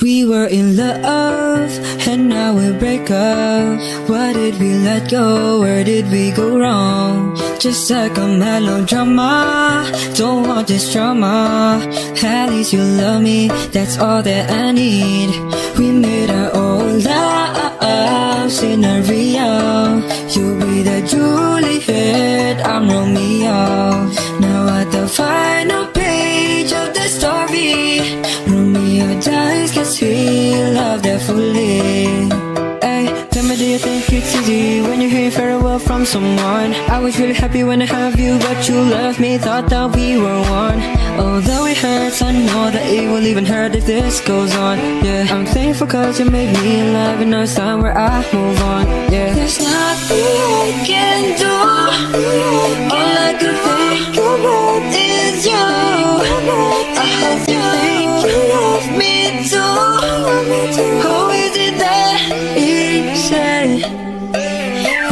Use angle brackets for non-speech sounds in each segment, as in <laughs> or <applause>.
We were in love, and now we break up. Why did we let go? Where did we go wrong? Just like a melodrama, don't want this drama. At least you love me, that's all that I need. We made our own love scenario. You be the Juliet, I'm Romeo. Now at the final page of the story, Romeo dies cause he love her fully. Ay, tell me do you think it's easy when you hear farewell from someone? I was really happy when I have you, but you left me, thought that we were one. Although it hurts, I know that it will even hurt if this goes on. Yeah, I'm thankful cause you made me alive, and now it's time where I move on. Yeah, there's nothing I can do. All I can think is you. I hope you is it that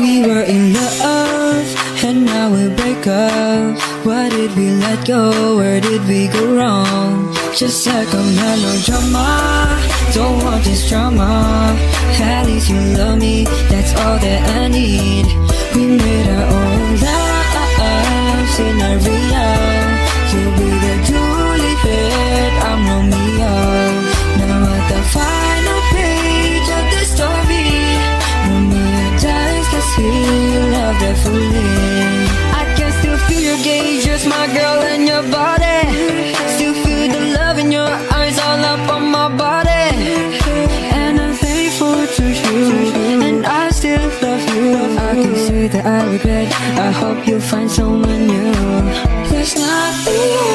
we were in love and now we break up? Why did we let go? Where did we go wrong? Just like a melodrama, don't want this drama. At least you love me, that's all that I need. We made our own love scenario. You be the Juliet, I'm Romeo. Now the just my girl and your body. Still feel the love in your eyes all up on my body. And I'm thankful to you, and I still love you. I can see that I regret. I hope you find someone new. There's nothing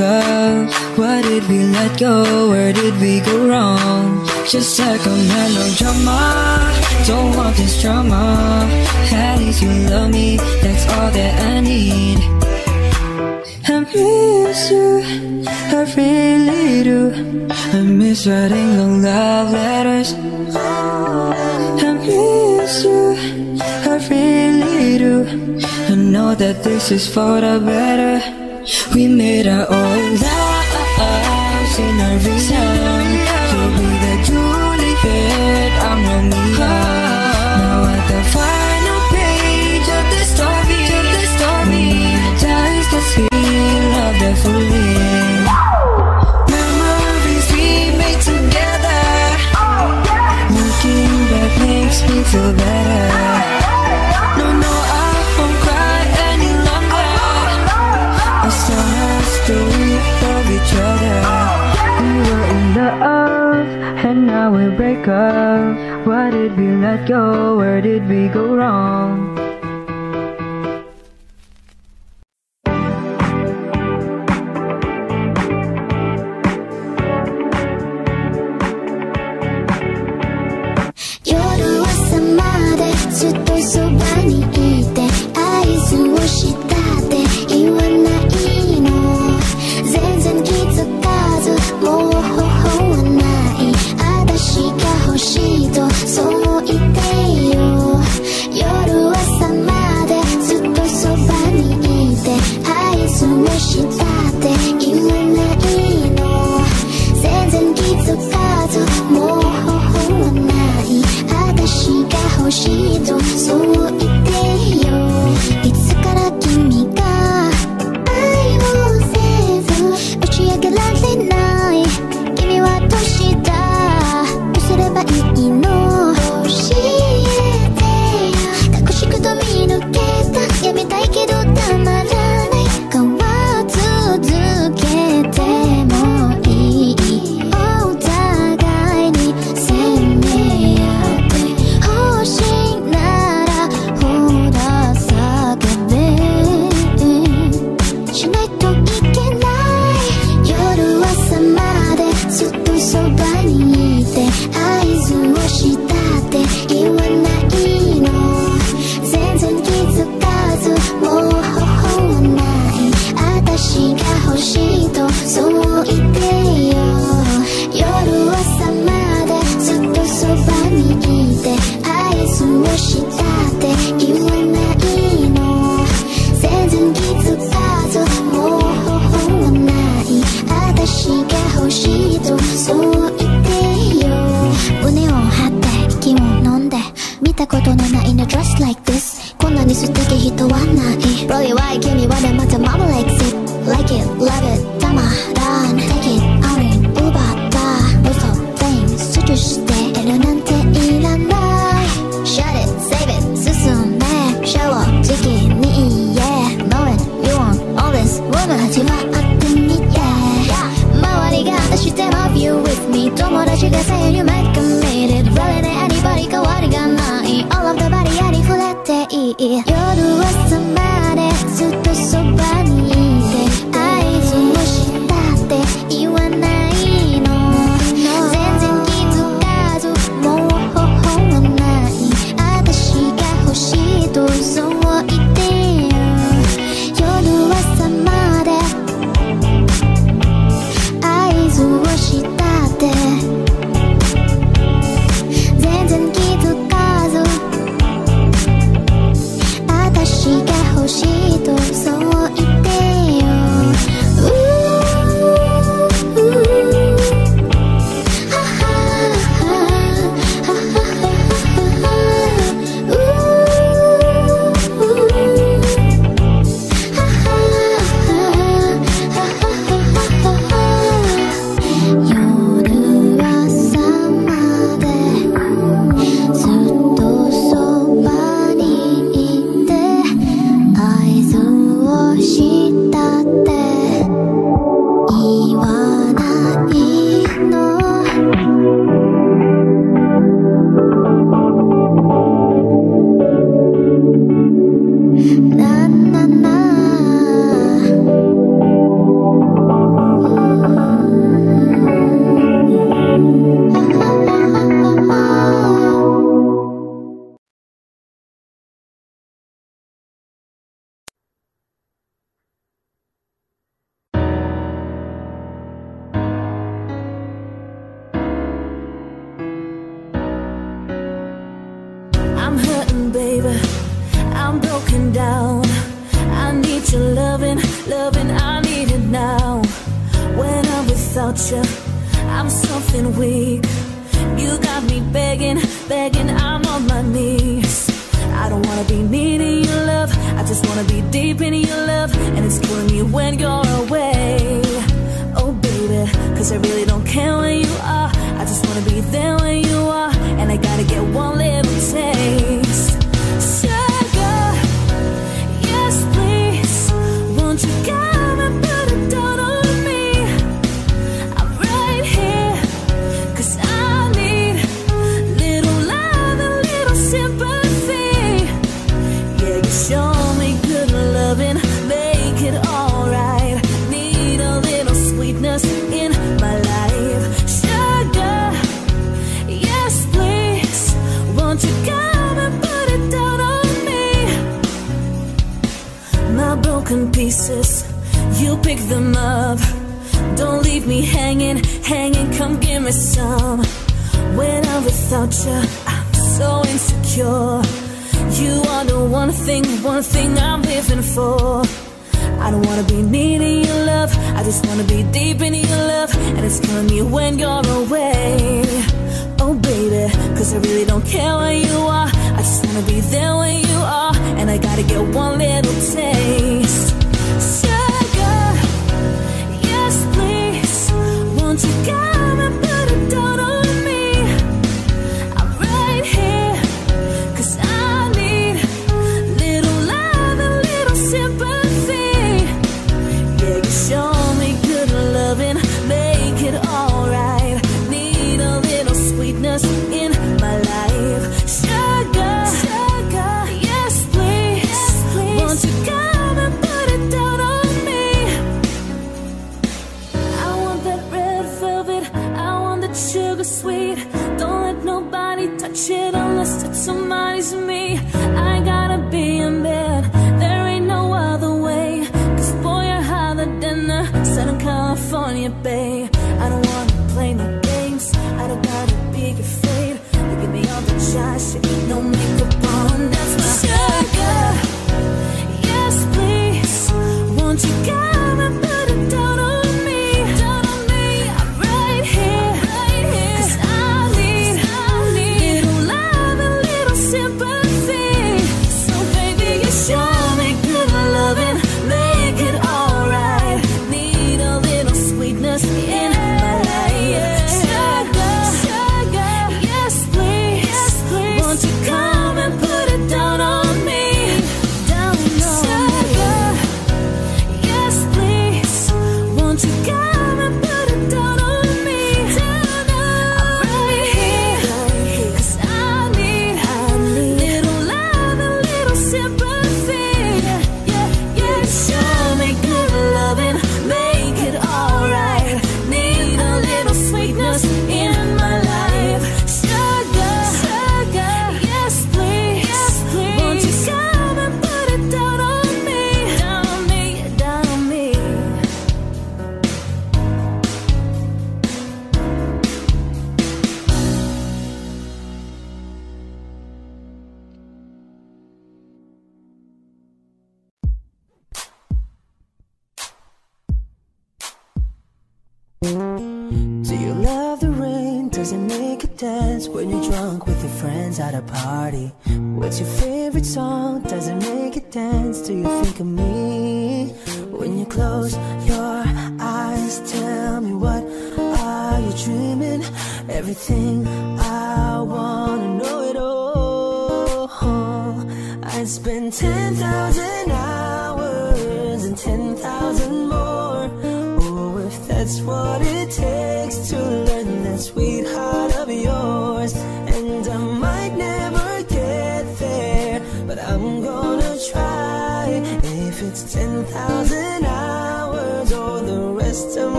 Why did we let go? Where did we go wrong? Just like a melodrama, don't want this drama. At least you love me, that's all that I need. I miss you, I really do. I miss writing long love letters. I miss you, I really do. I know that this is for the better. We made our own lives in our vision. Break up. Why did we let go? Where did we go wrong?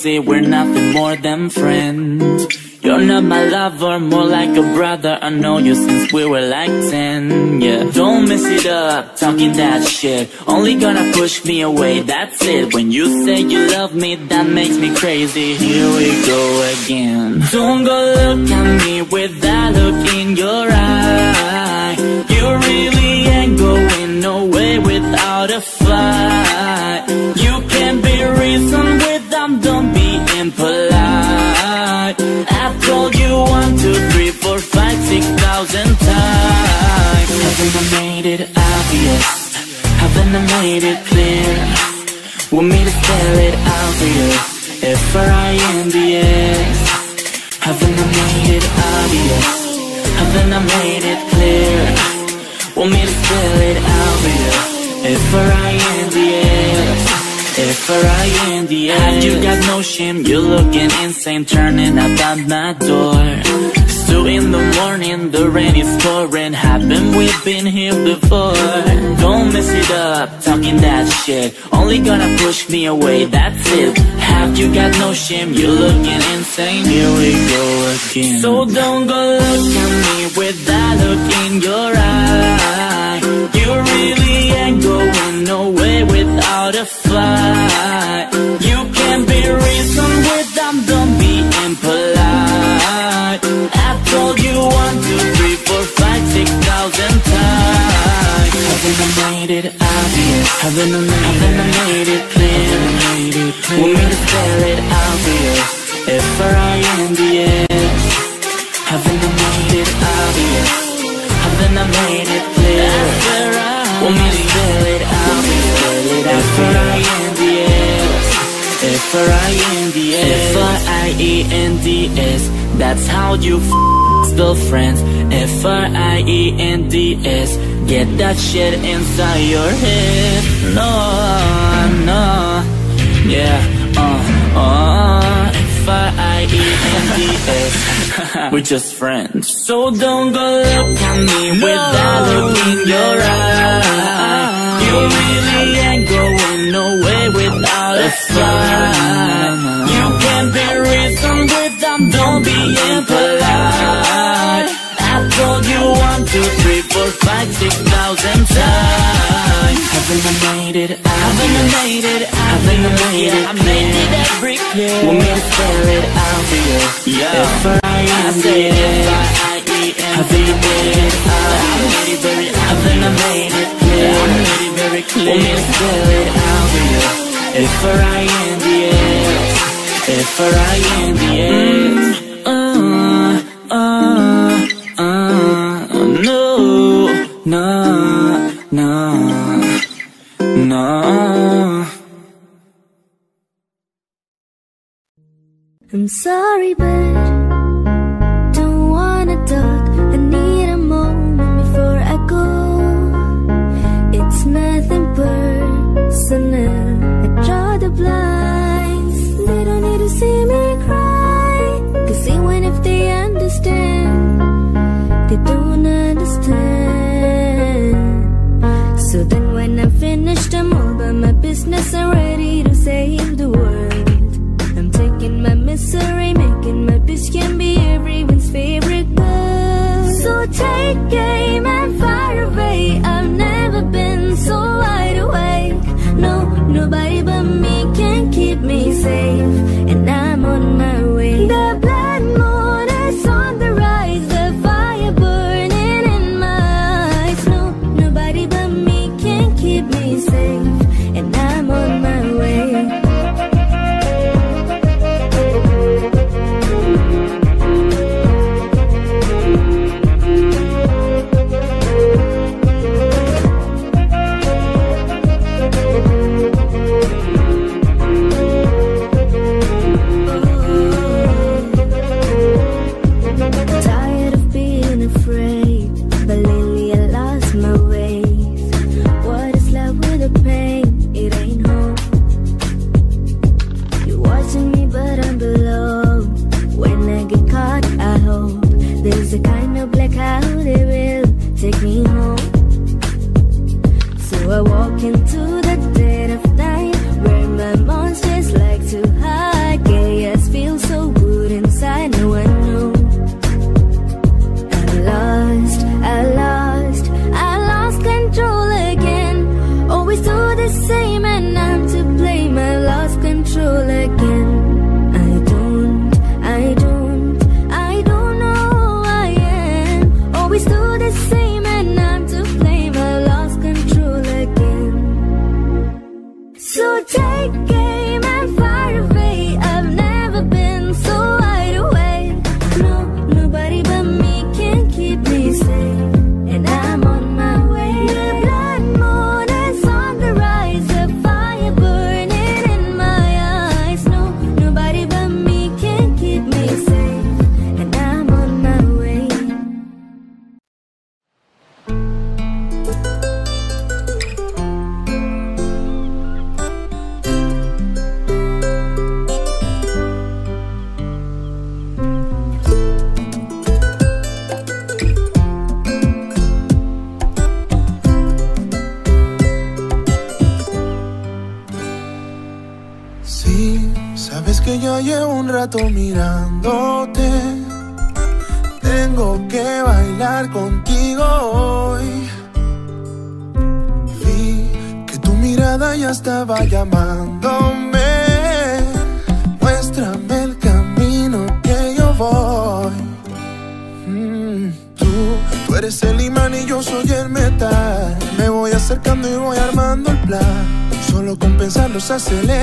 Crazy, we're nothing more than friends. You're not my lover, more like a brother. I know you since we were like 10, yeah. Don't mess it up, talking that shit. Only gonna push me away, that's it. When you say you love me, that makes me crazy. Here we go again. Don't go look at me with that look in your eye. You really made it clear? Want me to spell it out for you? F-R-I-N-D-S Haven't I made it obvious? Haven't I made it clear? Want me to spell it out for you? F-R-I-N-D-S F-R-I-N-D-S you got no shame? You're looking insane Turning up at my door two in the morning The rain is pouring. Haven't we been here before? Don't mess it up Talking that shit. Only gonna push me away That's it. Have you got no shame? You're looking insane. Here we go again. So don't go look at me With that look in your eye. You really made it obvious? Haven't I made, I made it clear? Want me to spell it you? F-R-I-N-D-S Haven't I made it obvious? Haven't I made it clear? Want me to spell it? F-R-I-N-D-S F-R-I-N-D-S F-R-I-E-N-D-S That's how you f- spell friends. F-R-I-E-N-D-S Get that shit inside your head. No, no. Yeah, uh, uh F-R-I-E-N-D-S <laughs> We're just friends. So don't go look at me With that look in your eye. You really ain't going nowhere without a fight being polite I told you one, two, three, four, five, six thousand times Haven't I made it out? Haven't I made it out? Haven't I made it I made it every clear Want me to spell it out for you? Yeah If I am said if I Haven't I made it out? Haven't I made it clear? I made it very clear Want me to spell it out for you? If I am the F-R-I-N-D-S uh, uh, uh, I'm sorry, but rotisserie Making my bitch can be everyone's favorite girl So take aim and fire away. I've never been so wide awake. No, nobody but me can keep me safe. And I'm on my way ça s'élève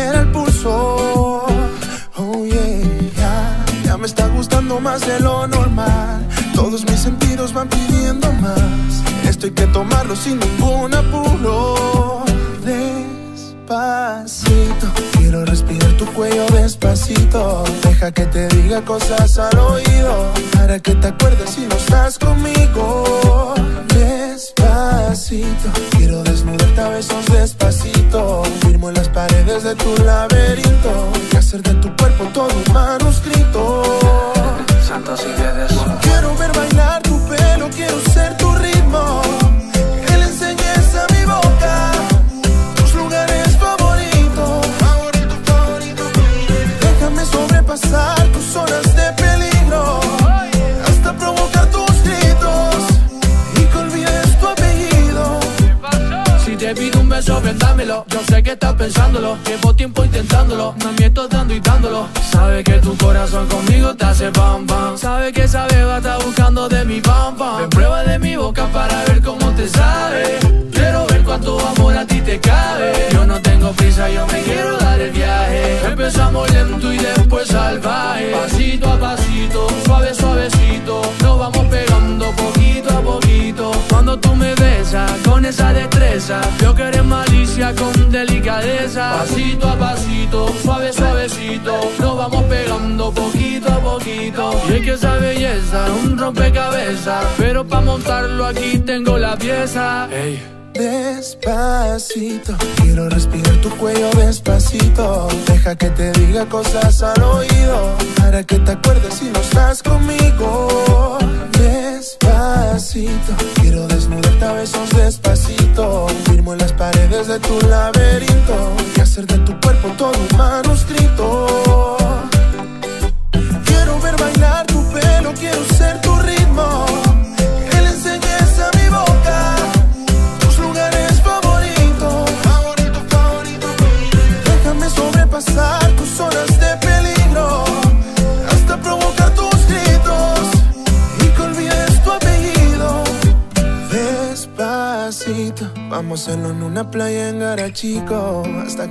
tengo la pieza. Hey. Despacito, quiero respirar tu cuello despacito. Deja que te diga cosas al oído para que te acuerdes y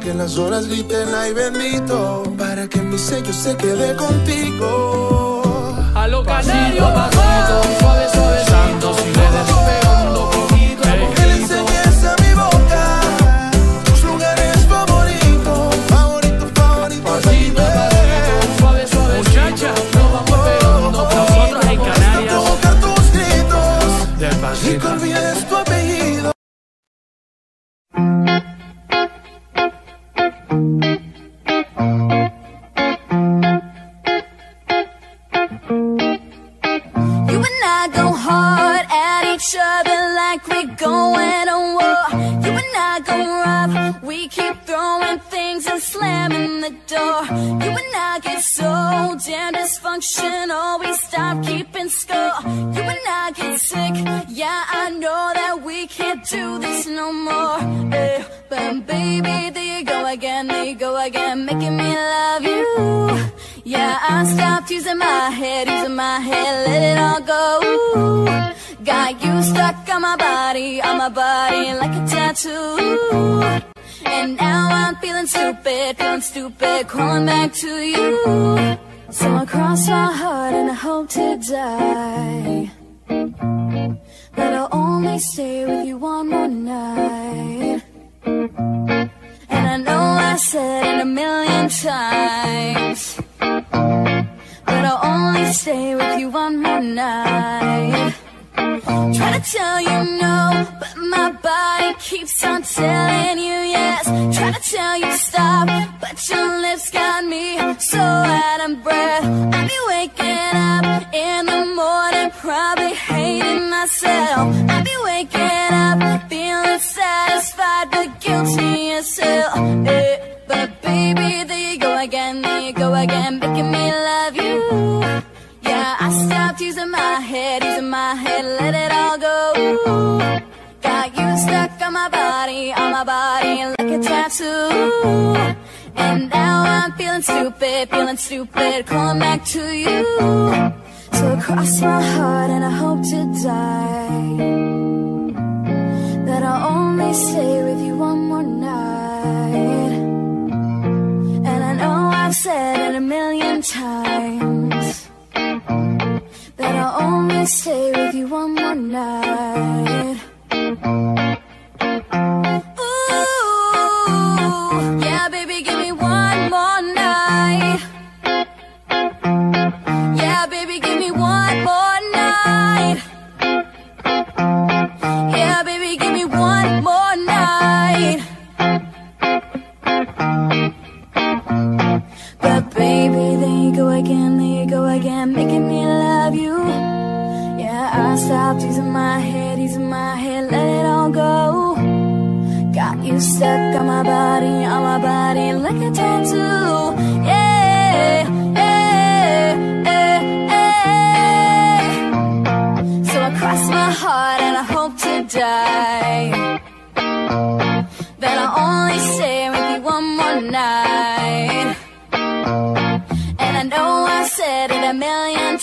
que las horas griten ay bendito, para que mi sello se quede contigo. calling back to you. again, there you go again, making me love you. Yeah, I stopped using my head, using my head, let it all go. Got you stuck on my body, on my body, like a tattoo.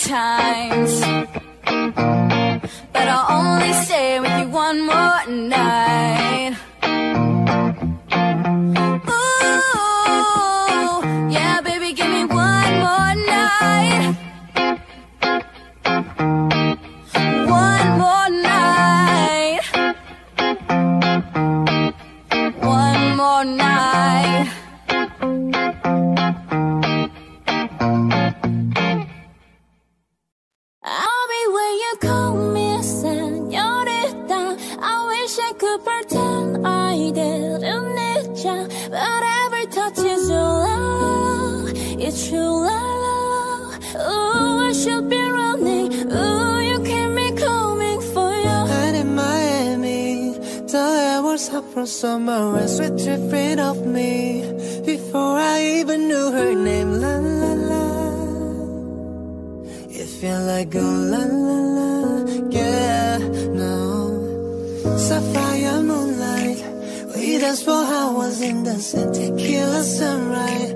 times. But I'll only stay with you one more night. Summer and sweat dripping off me before I even knew her name. La la la, it felt like oh la la la, yeah, no. Sapphire moonlight, we danced for hours in the sun, tequila sunrise.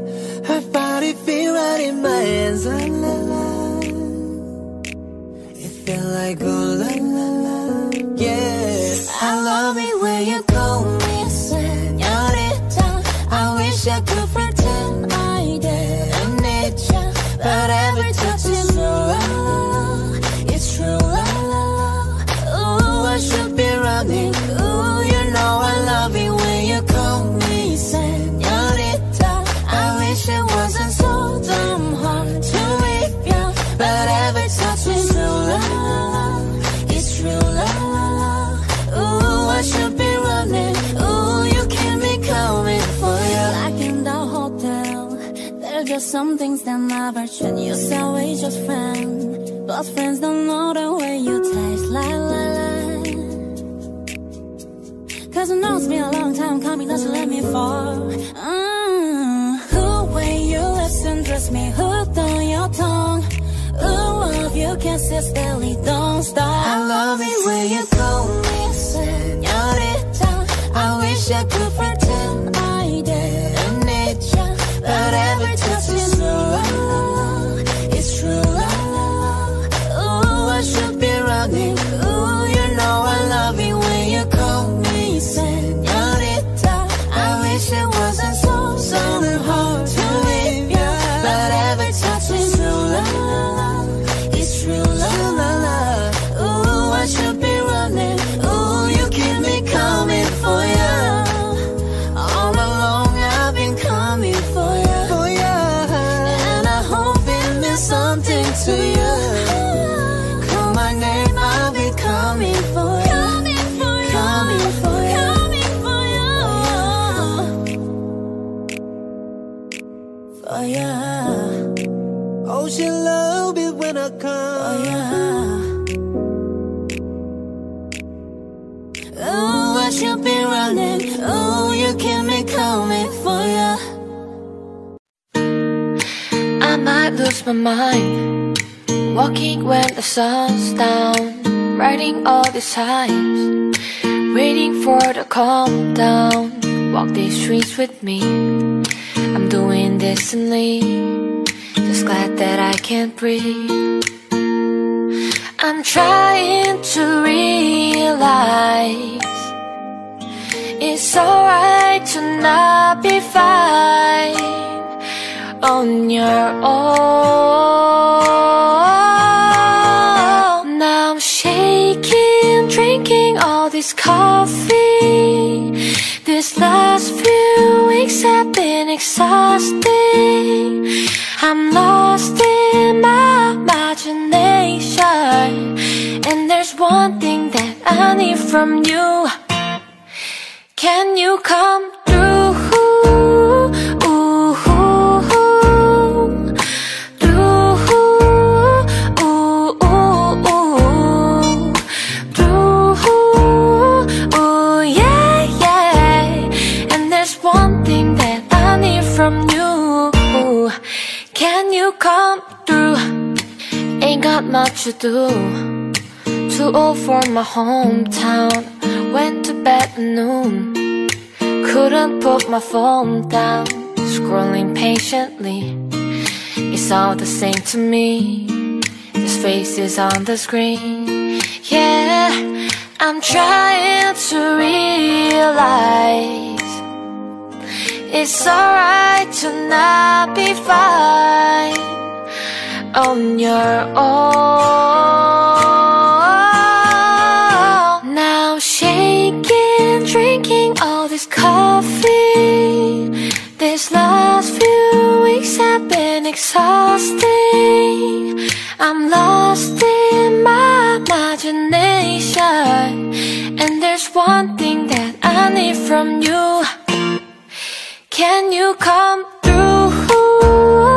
Her body feel right in my hands, la la la. It felt like oh la, wish I some things that never change. You say we just friends, but friends don't know the way you taste. La la la. Cause I know it's been a long time coming, doesn't let me fall. Mm. Who way you listen, dress me hooked on your tongue. Ooh, love you kisses steadily, don't stop. I love it when you call me señorita. I wish I could pretend I didn't my mind. Walking when the sun's down Writing all these times. Waiting for the calm down. Walk these streets with me. I'm doing this only Just glad that I can't breathe. I'm trying to realize It's alright to not be fine on your own. Now I'm shaking, drinking all this coffee. This last few weeks have been exhausting. I'm lost in my imagination. And there's one thing that I need from you. Can you come through? Got much to do. Too old for my hometown. Went to bed at noon. Couldn't put my phone down. Scrolling patiently. It's all the same to me. This face is on the screen. Yeah, I'm trying to realize it's alright to not be fine on your own. Now shaking, drinking all this coffee. This last few weeks have been exhausting. I'm lost in my imagination. And there's one thing that I need from you. Can you come through?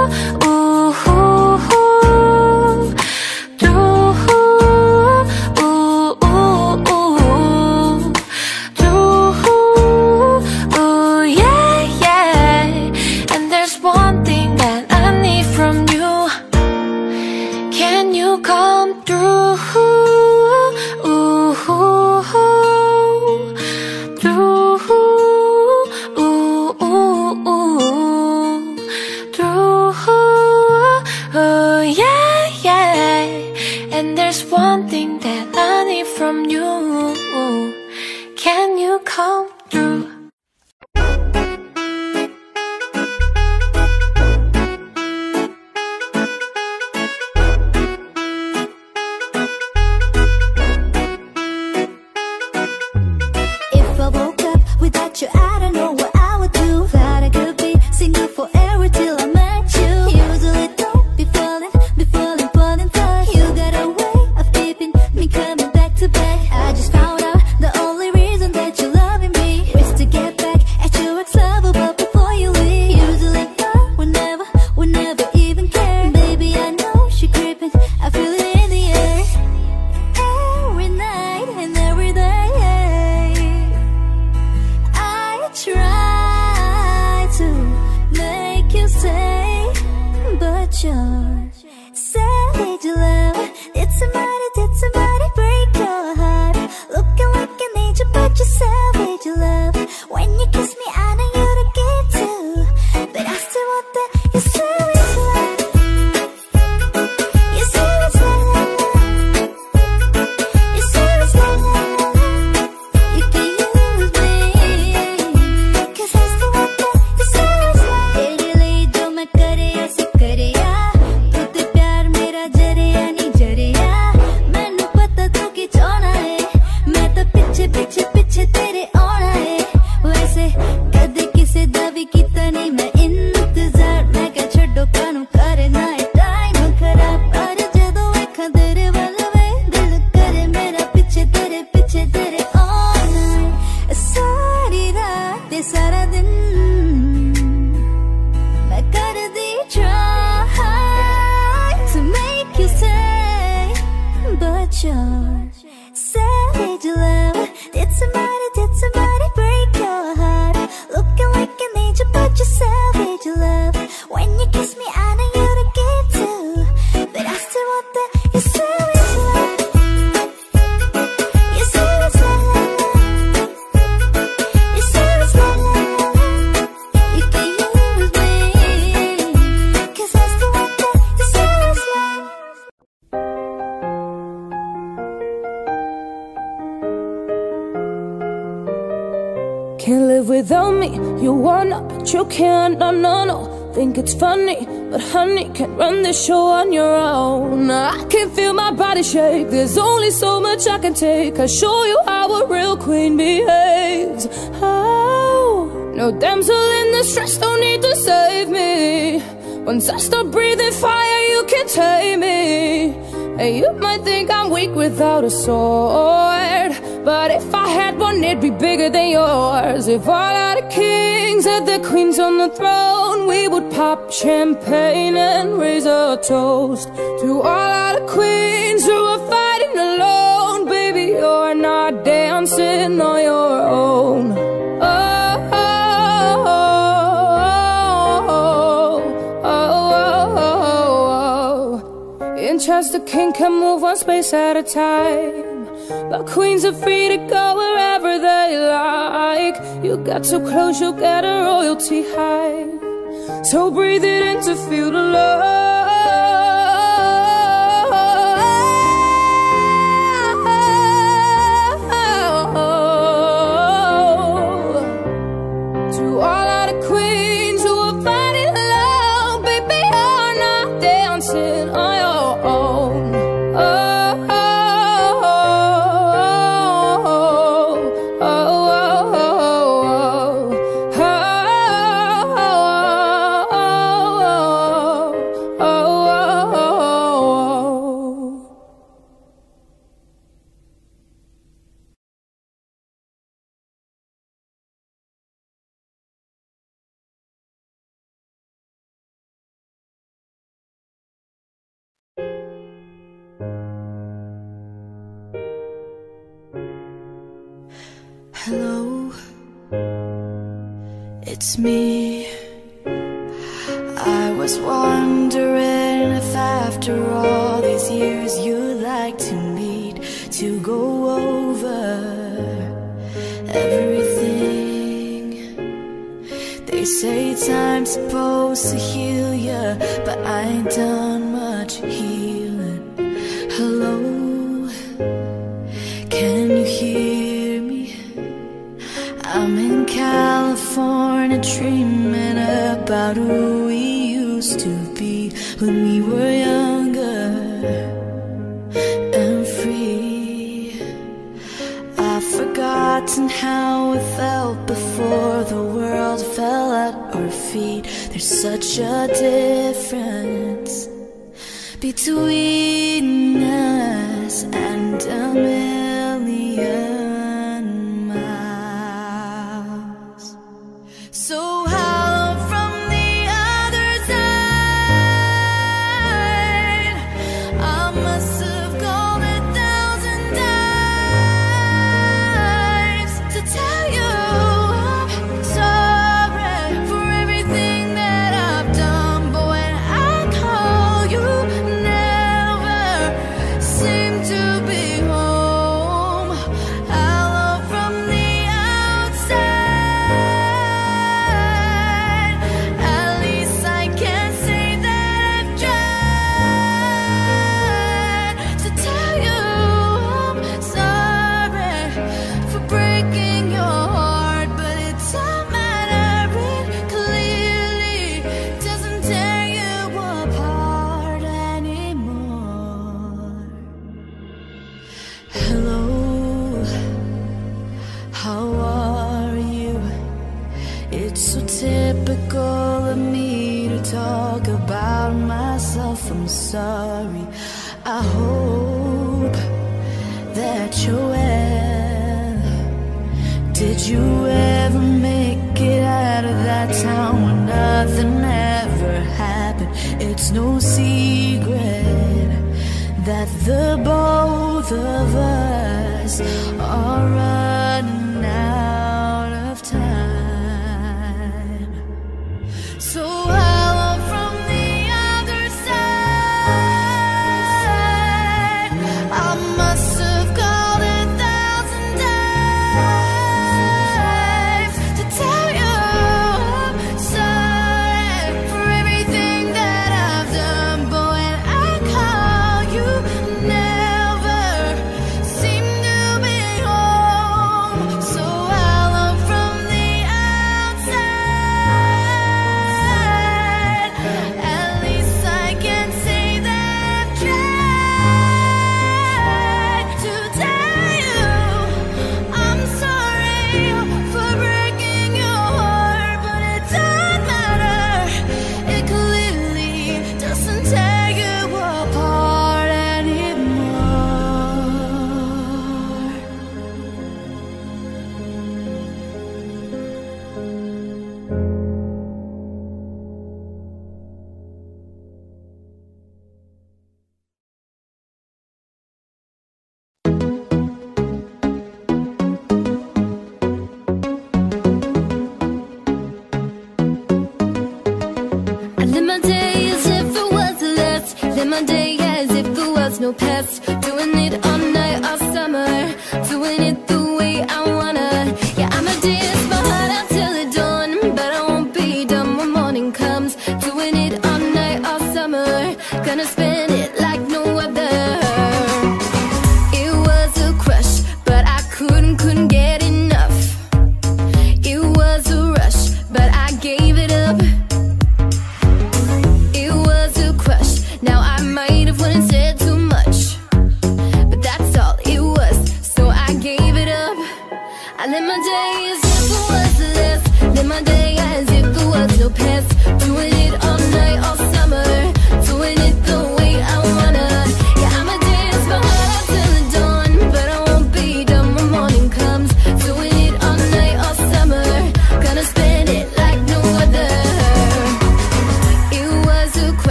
shake. There's only so much I can take. I show you how a real queen behaves. How? No damsel in distress don't need to save me. Once I stop breathing fire, you can tame me. And you might think I'm weak without a sword. But if I had one, it'd be bigger than yours. If all our kings had their queens on the throne, we would pop champagne and raise a toast to all our queens. the king can move one space at a time. But queens are free to go wherever they like. You got so close, you'll get a royalty high. So breathe it in to feel the love. sorry. I hope that you're well. Did you ever make it out of that town where nothing ever happened? It's no secret that the both of us are.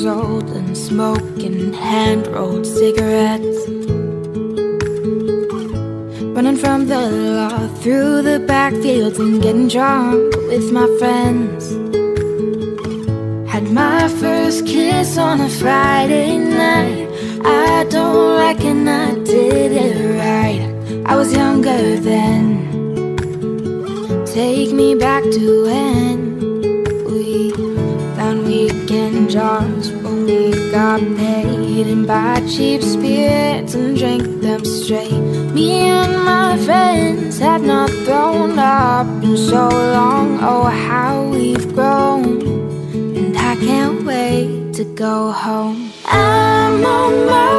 years old and smoking hand rolled cigarettes. Running from the law through the backfields and getting drunk with my friends. Had my first kiss on a Friday night. I don't reckon I did it right. I was younger then. Take me back to when we found weekend jars got paid and buy cheap spirits and drink them straight. Me and my friends have not thrown up in so long. Oh, how we've grown, and I can't wait to go home. I'm on my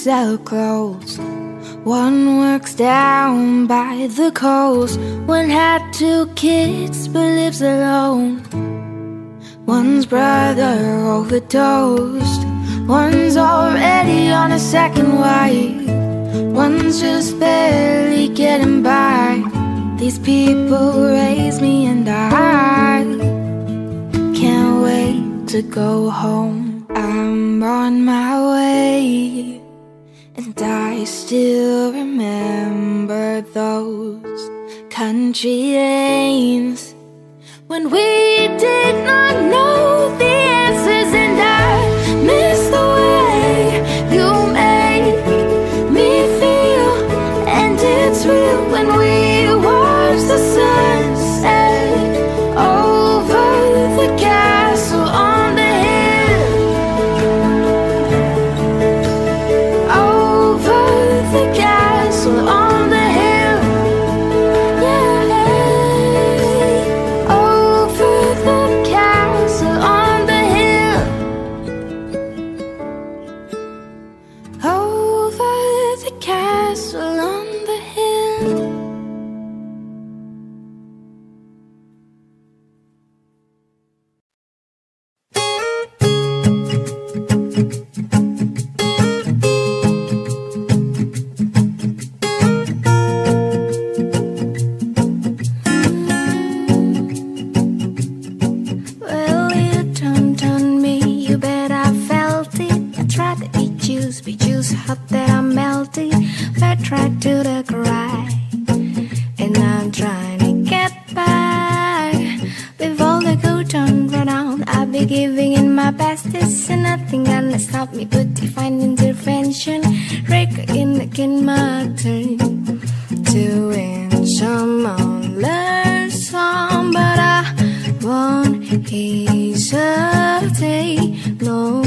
sell clothes. One works down by the coast. One had two kids but lives alone. One's brother overdosed. One's already on a second wife. One's just barely getting by. These people raise me and I can't wait to go home. still remember those country lanes. When we did not know the answers and I miss the way you made me feel. And it's real when we medicine Nothing gonna stop me but divine intervention. Record again my turn To win. Someone, learn some But I won't hesitate, no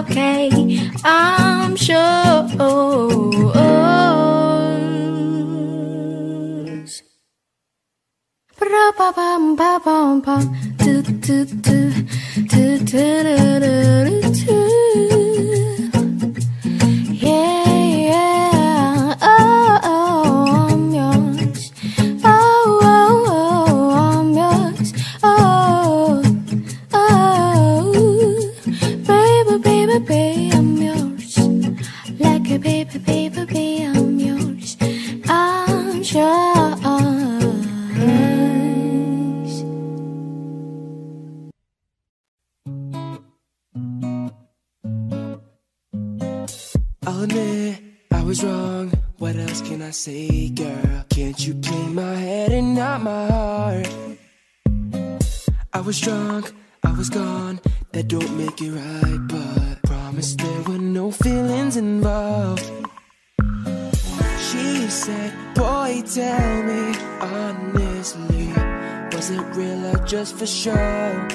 okay. I'm sure. Ba-ba-bum-ba-bum-bum. Do, do, do. Do, do, do, do, do, do. Was wrong. What else can I say, girl? Can't you play my head and not my heart? I was drunk, I was gone. That don't make it right, but promise there were no feelings involved. She said, Boy, tell me honestly, was it real or just for show?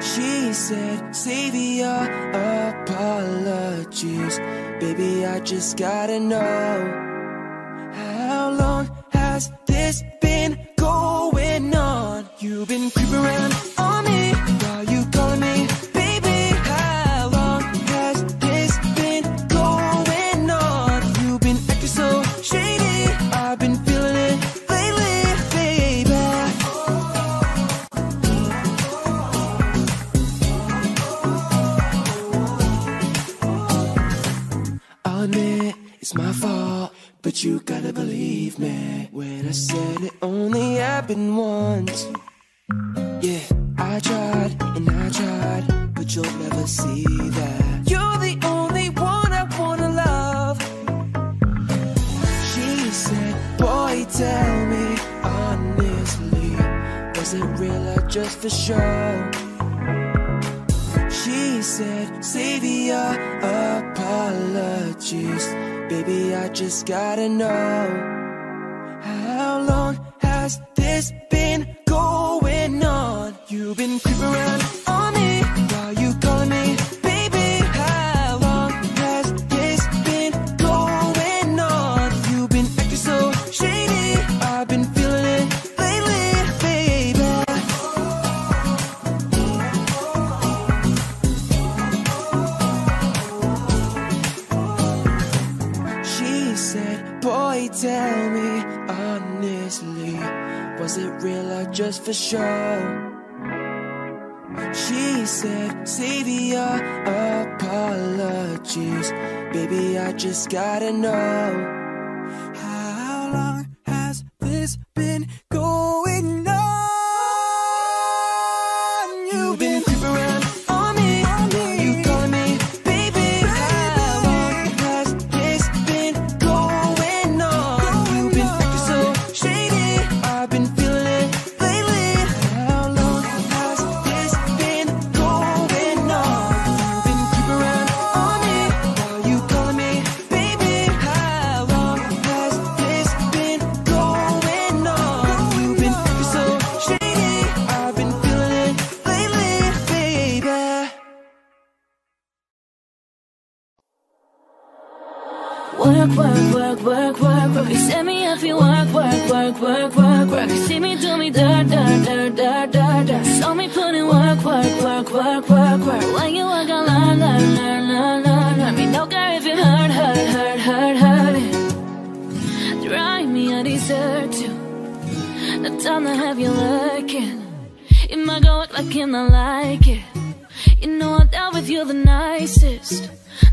She said, Save your apologies. Baby, I just gotta know. How long has this been going on? You've been creeping around you gotta believe me when I said it only happened once. Yeah, I tried and I tried, but you'll never see that. You're the only one I wanna love. She said, Boy, tell me honestly, was it real or just for show? She said, Save your apologies. Baby, I just gotta know. How long has this been going on? You've been creeping around on me real or just for show? She said, Save your uh, apologies. Baby, I just gotta know.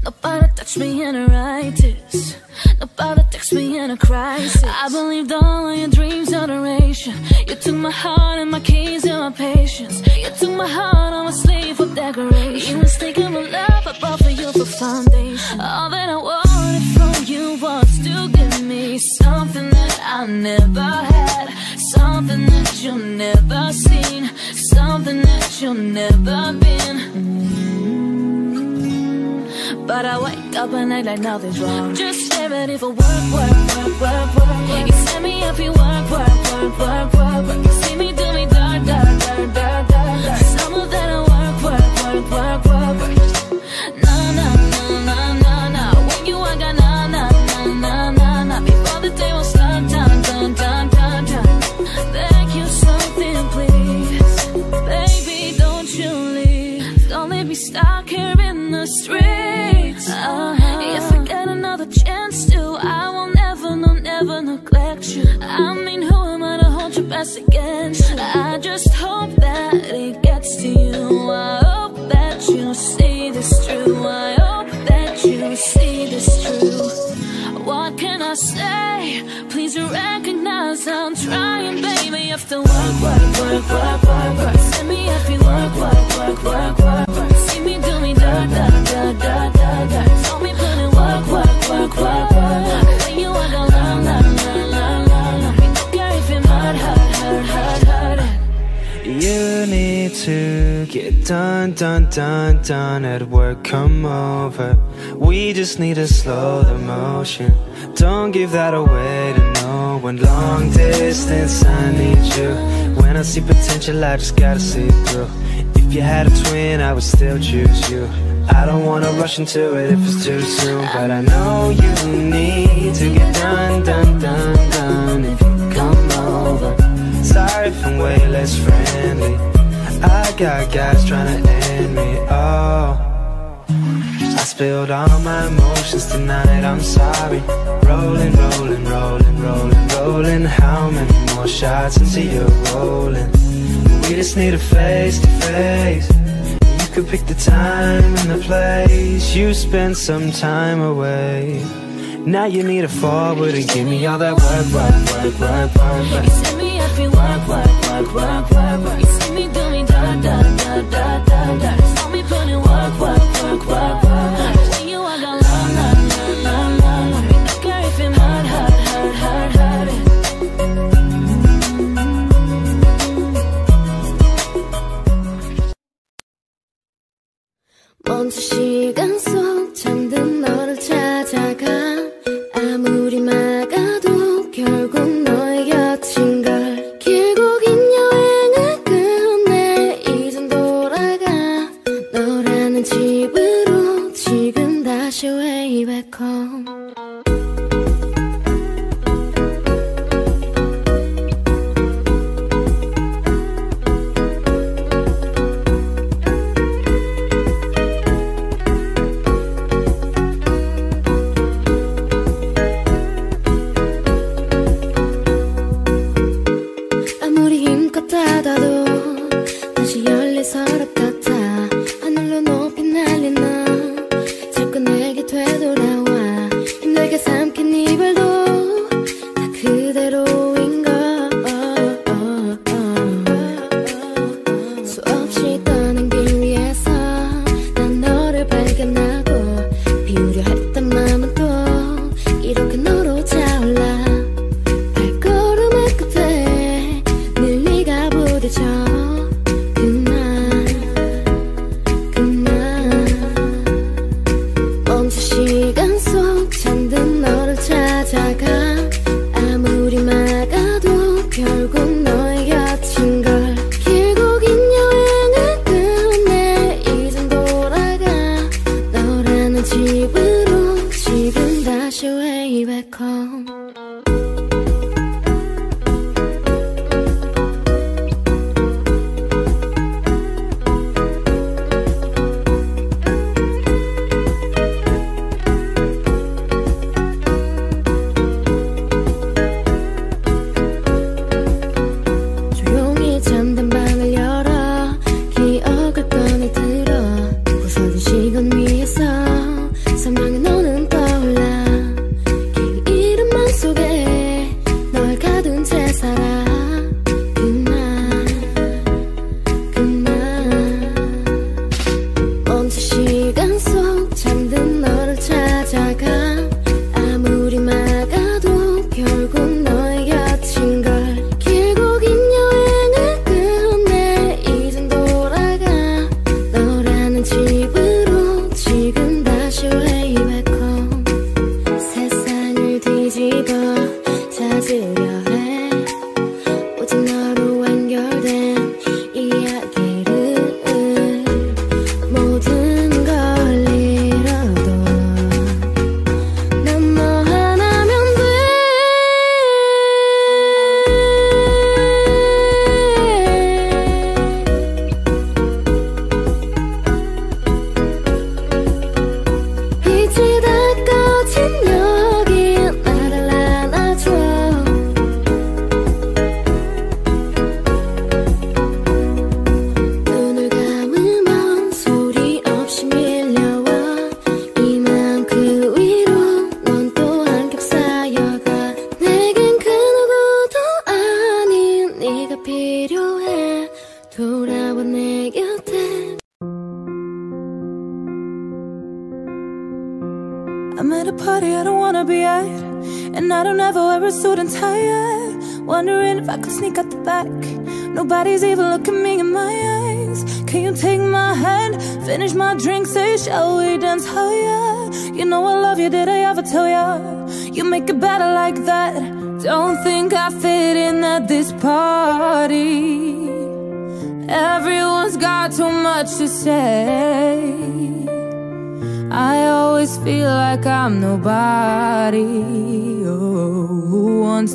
Nobody touched me in a righteous. Nobody text me in a crisis. I believed all of your dreams are duration. You took my heart and my keys and my patience. You took my heart on a sleeve for decoration. You mistaken my love, I bought for you for foundation. All that I wanted from you was to give me something that I never had. Something that you never seen. Something that you never been. But I wake up and act like nothing's wrong. Just ready for work, work, work, work, work. You set me up, you work, work, work, work, work. You see me do me dirt, dirt, dirt, dirt, dirt. Some of that I work, work, work, work, work, work. Nah, nah, nah, nah, nah, nah. When you I got nah, nah, nah, nah, nah, nah. Before the day was done, done, done, done, done, done. Thank you something, please. Baby, don't you leave. Don't leave me stuck here in the streets. Never neglect you. I mean, who am I to hold your best against? I just hope that it gets to you. I hope that you see this true. I hope that you see this true. What can I say? Please recognize I'm trying, baby. After work, work, work, work, work, work. Send me if you work, work, work, work, work, work. See me do me da da da da da da. You need to get done, done, done, done at work, come over. We just need to slow the motion. Don't give that away to no one. Long distance, I need you. When I see potential, I just gotta see through. If you had a twin, I would still choose you. I don't wanna rush into it if it's too soon But I know you need to get done, done, done, done If I'm way less friendly. I got guys trying to end me, oh. I spilled all my emotions tonight, I'm sorry. Rolling, rolling, rolling, rolling, rolling. How many more shots until you're rolling? We just need a face to face. You could pick the time and the place. You spend some time away. Now you need to forward and give me all that work, work, work, work, work, work You send me up, you work, work, work, work, work, work. You see me do me da da da da da da. Saw me put in work, work, work, work, work. When you walk along, la la la la la. We don't care if it hurt, hurt, hurt, hurt, hurt. 먼저 시간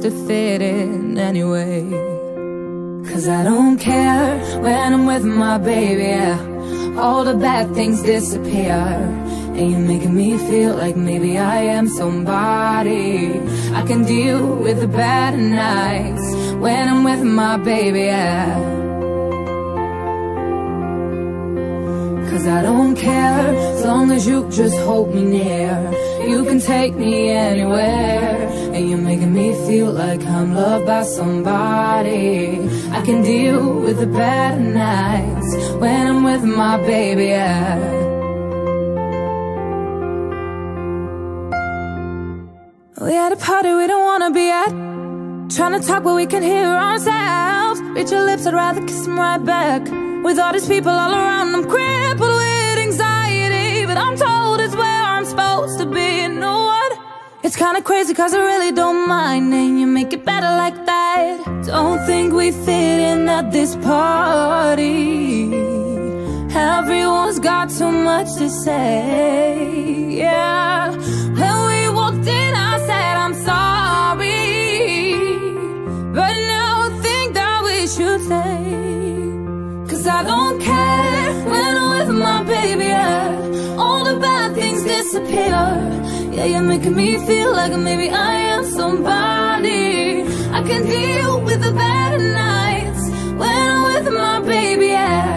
to fit in anyway? Cause I don't care when I'm with my baby. All the bad things disappear. And you're making me feel like maybe I am somebody. I can deal with the bad nights when I'm with my baby. yeah. Cause I don't care as long as you just hold me near. You can take me anywhere. And you're making me feel like I'm loved by somebody. I can deal with the bad nights when I'm with my baby. Yeah. We at a party we don't wanna be at. Trying to talk but we can hear ourselves. Reach your lips, I'd rather kiss them right back. With all these people all around, I'm crippled It's kinda crazy cause I really don't mind. And you make it better like that. Don't think we fit in at this party. Everyone's got so much to say. Yeah. When we walked in, I said, I'm sorry. But now I think that we should stay. Cause I don't care when I'm with my baby. Yeah. All the bad things disappear. Yeah, you're making me feel like maybe I am somebody. I can deal with the bad nights when I'm with my baby. Yeah.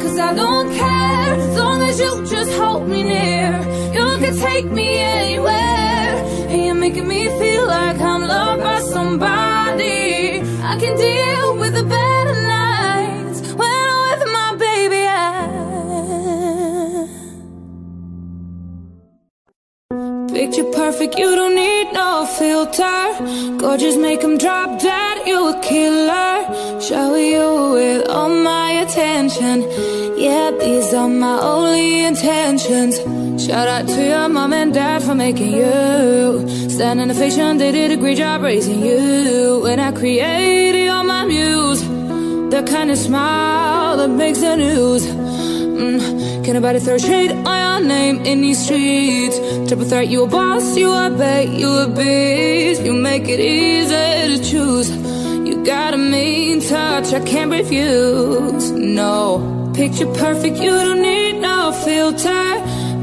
Cause I don't care as long as you just hold me near. You can take me anywhere. And you're making me feel like I'm loved by somebody. Gorgeous, make 'em drop dead, you a killer. Show you with all my attention. Yeah, these are my only intentions. Shout out to your mom and dad for making you. Stand in ovation, they did a great job raising you. When I created, you're my muse. The kind of smile that makes the news. Mm, can nobody throw shade on your name in these streets? Triple threat, you a boss, you a bait, you a beast. You make it easy to choose. You got a mean touch, I can't refuse. No, picture perfect, you don't need no filter.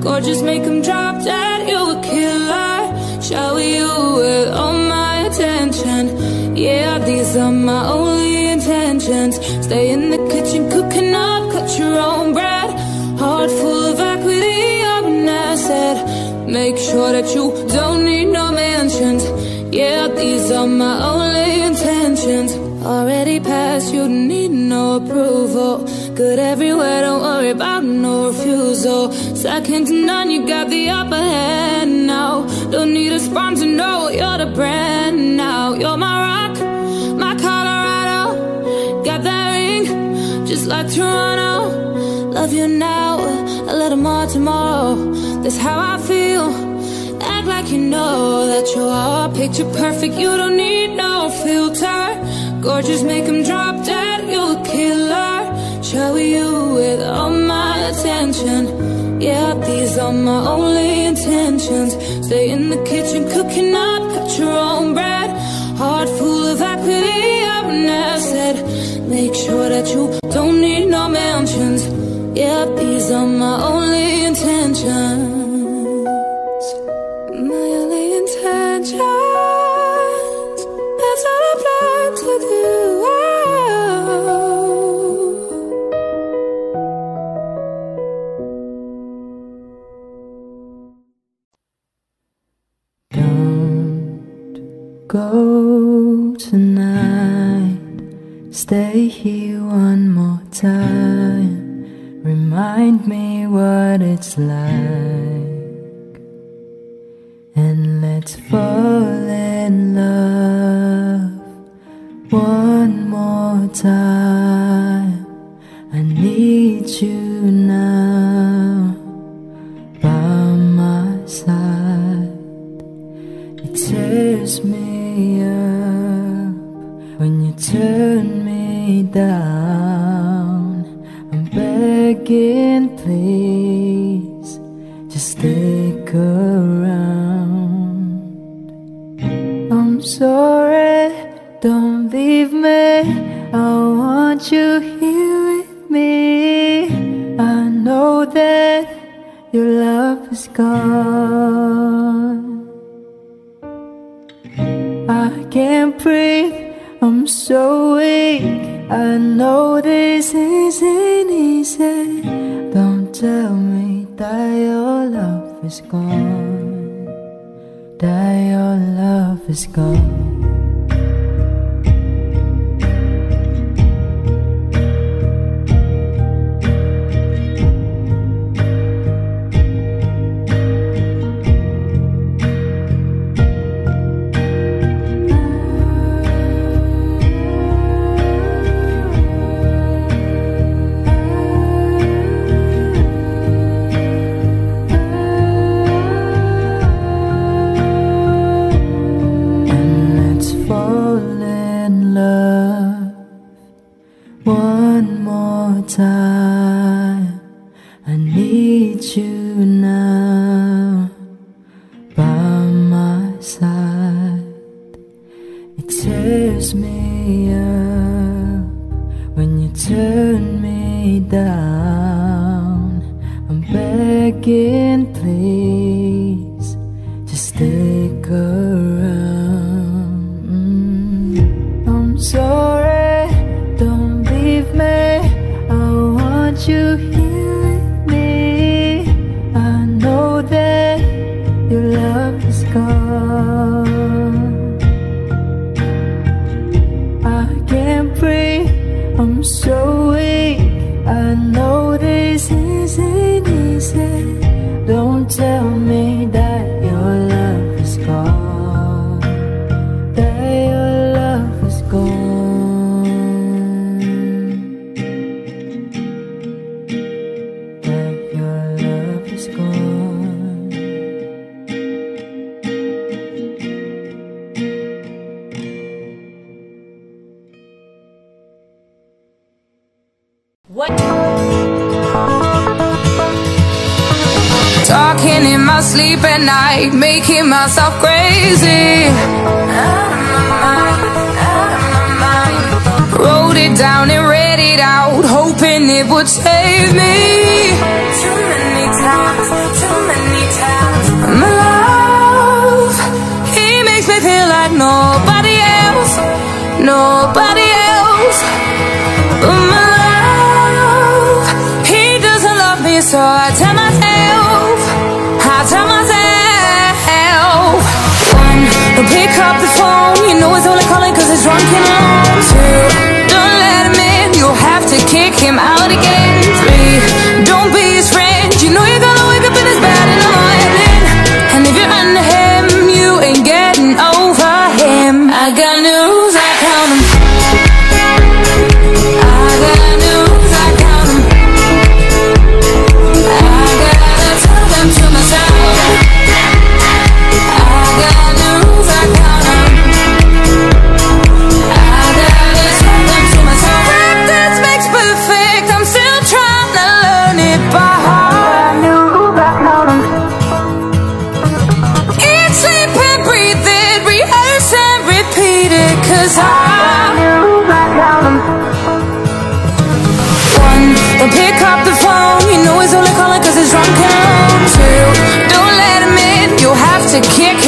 Gorgeous, make 'em drop dead, you a killer. Shower you with all my attention. Yeah, these are my only intentions. Stay in the kitchen, cooking up, cut your own bread. Heart full of equity, I'm an asset. Make sure that you don't need no mansions. Yeah, these are my only intentions. Already passed, you need no approval. Good everywhere, don't worry about no refusal. Second to none, you got the upper hand now. Don't need a sponsor, no, you're the brand now. You're my rock, my Colorado. Got that ring, just like Toronto. Love you now, a little more tomorrow. That's how I feel. Act like you know that you are picture perfect. You don't need no filter. Gorgeous, make 'em drop dead. You're a killer. Shower you with all my attention. Yeah, these are my only intentions. Stay in the kitchen, cooking up, cut your own bread. Heart full of equity, I'm asset. Make sure that you don't need no mansions. Yeah, these are my only intentions. what it's like. And let's fall is high. One, don't pick up the phone. You know he's only calling cause he's drunk and out Two, don't let him in. You'll have to kick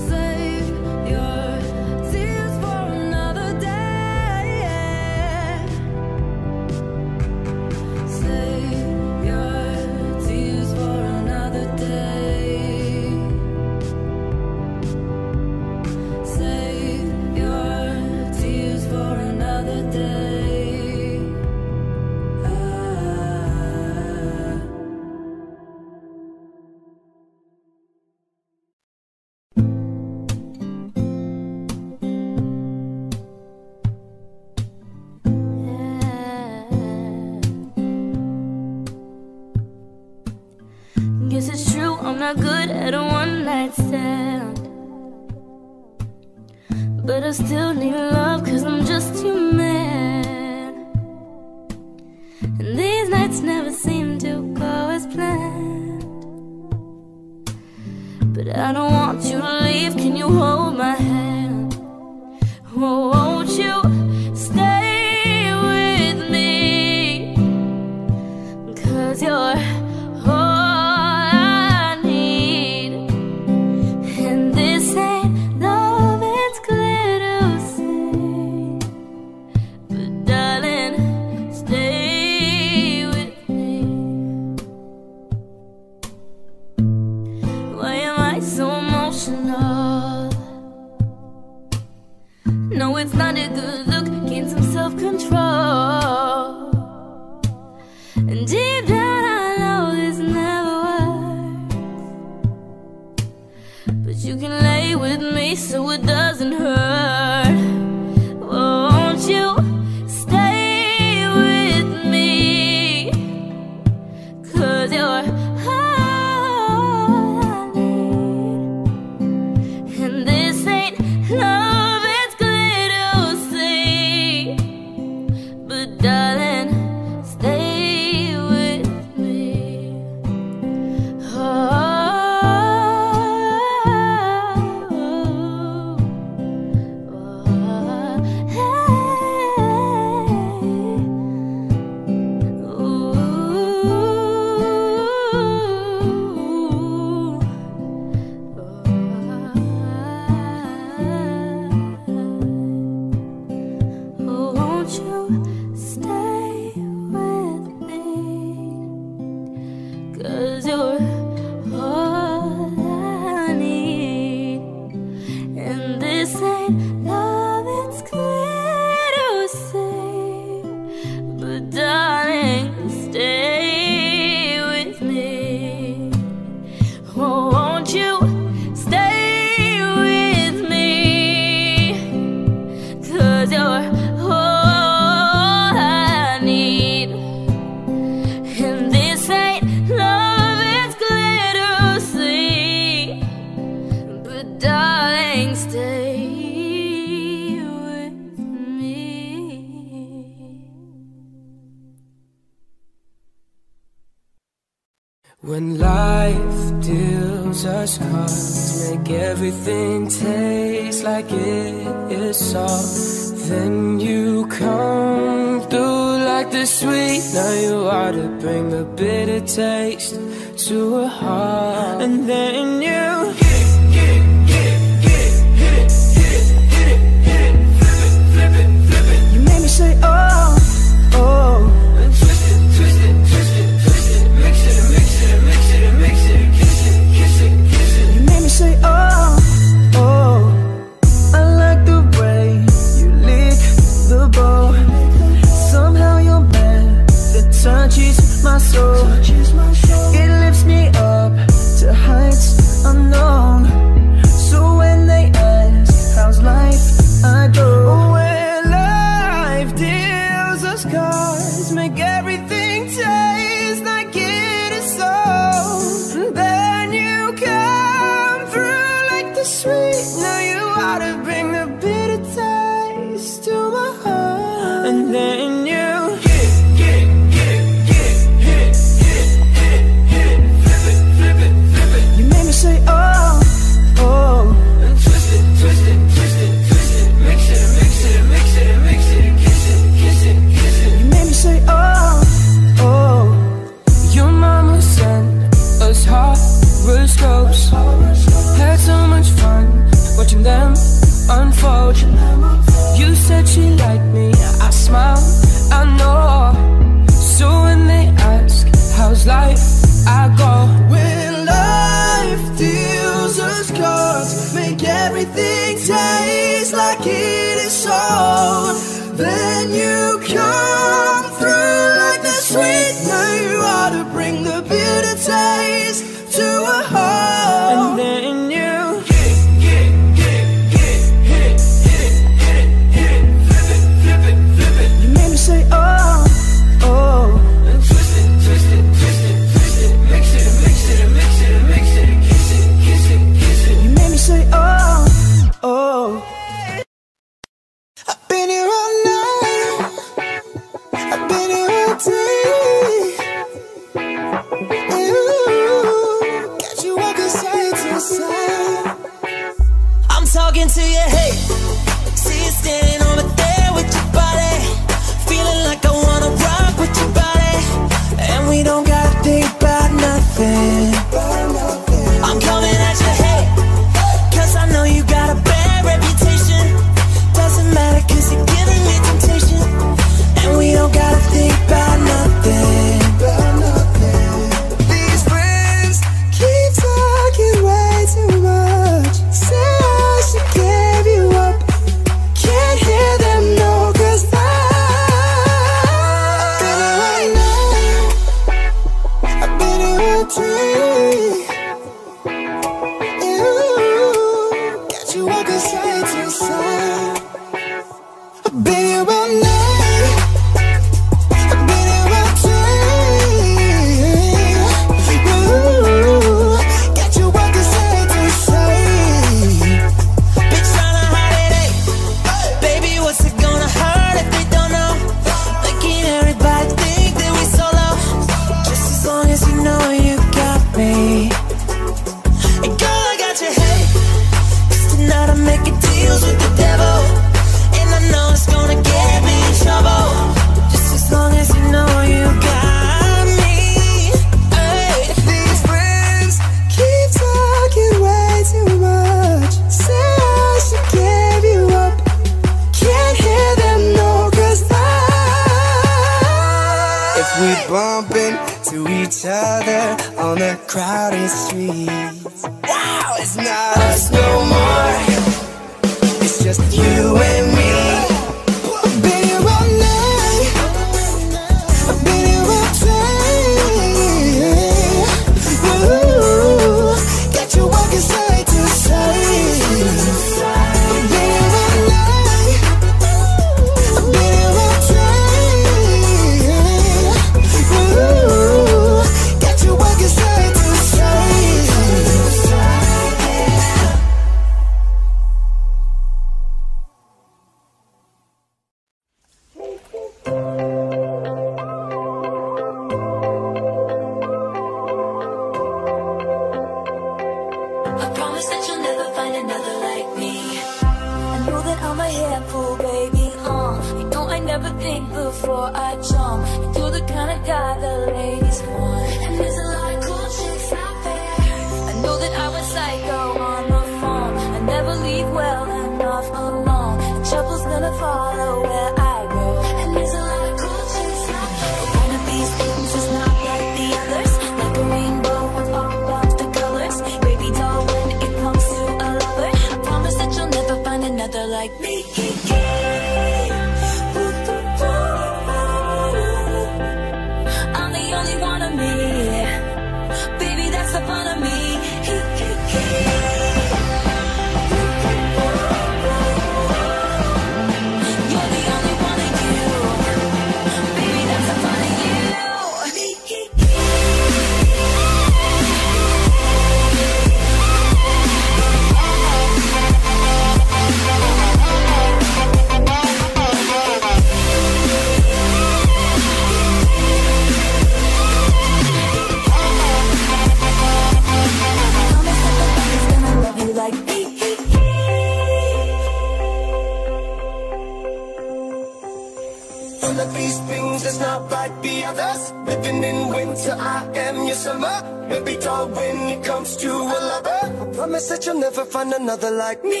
you'll never find another like me.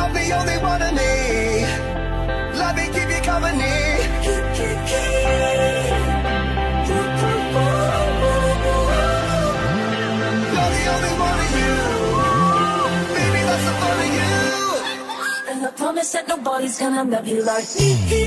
I'm the only one I need. Let me keep you company. You're the only one of you. Baby, that's the fun of you. And I promise that nobody's gonna love you like me.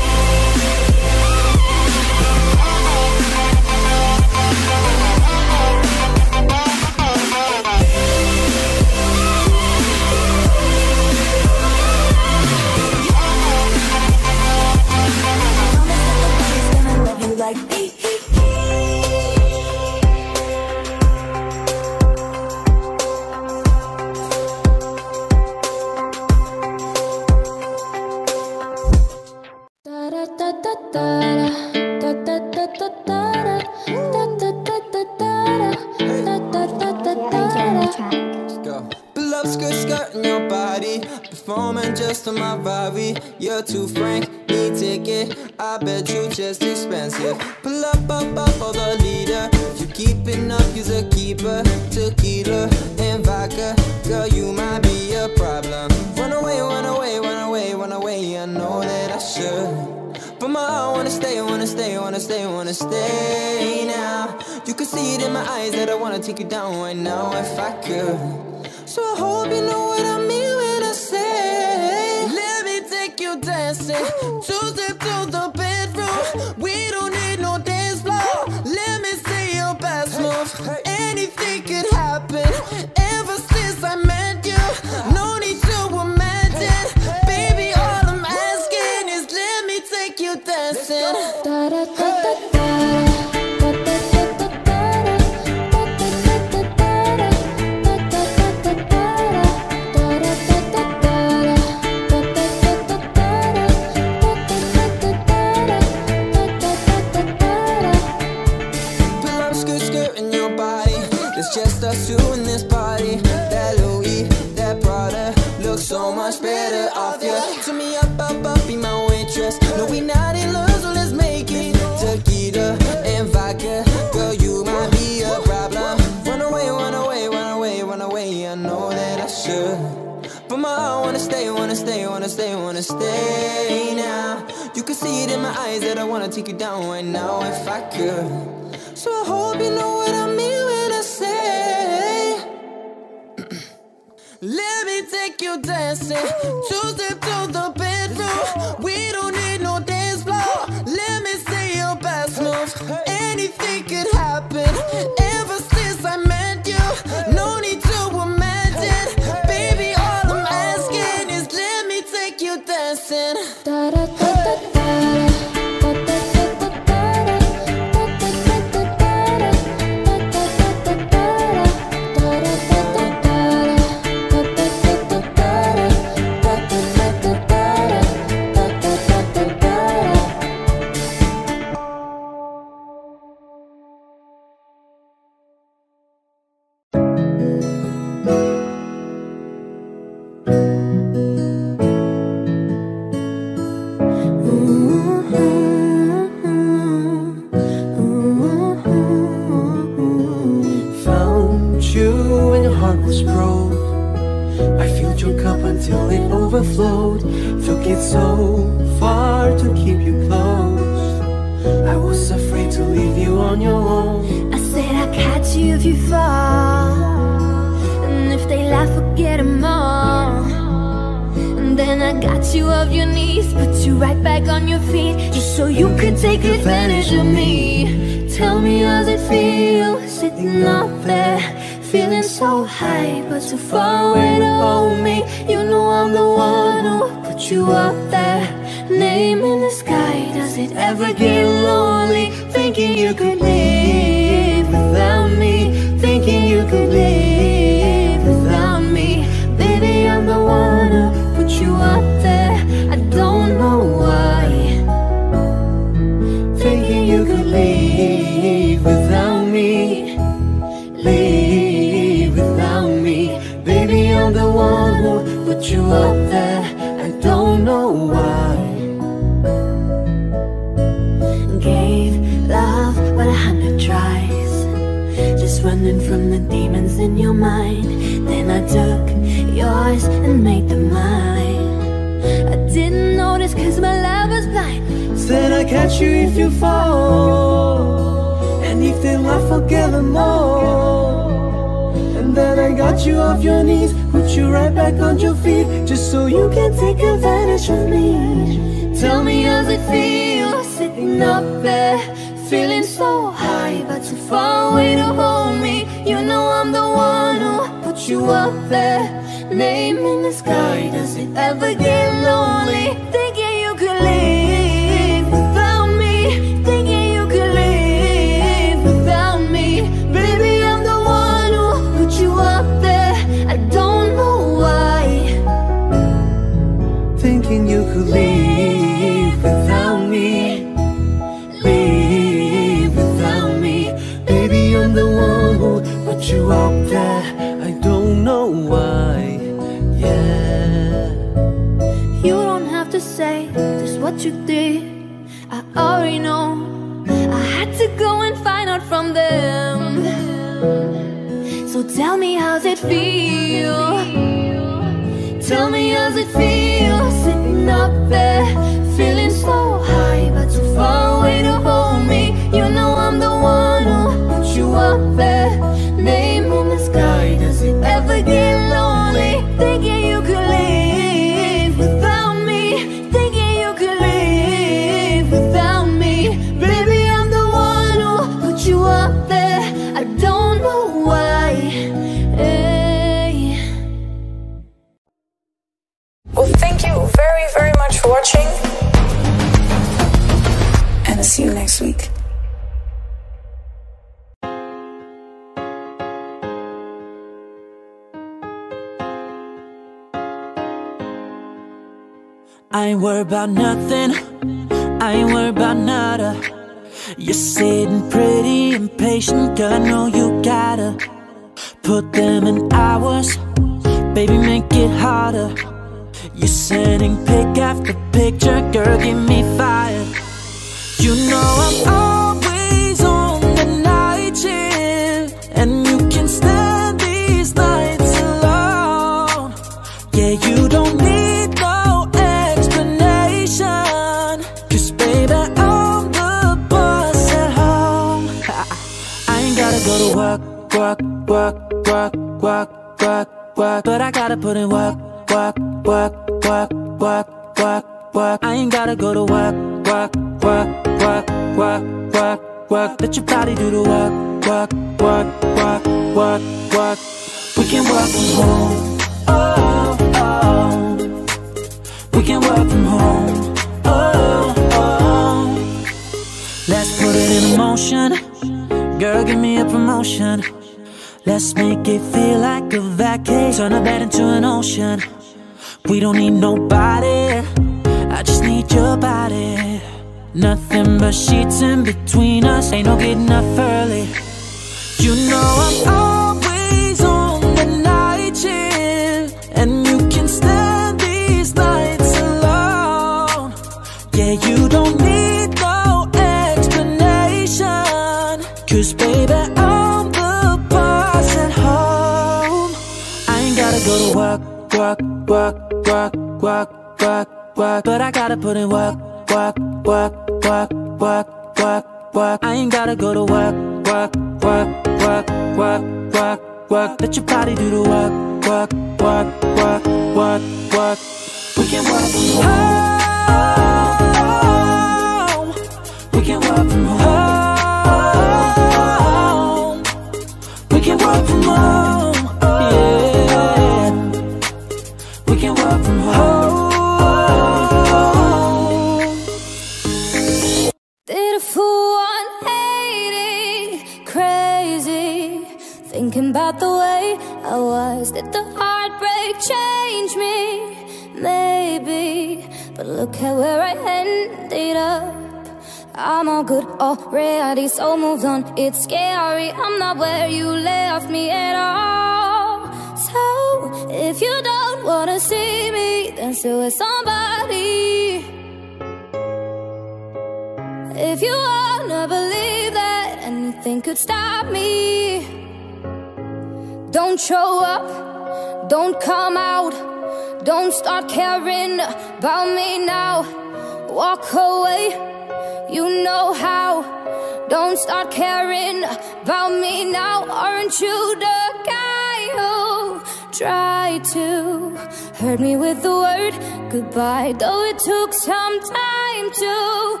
Hurt me with the word goodbye? Though it took some time to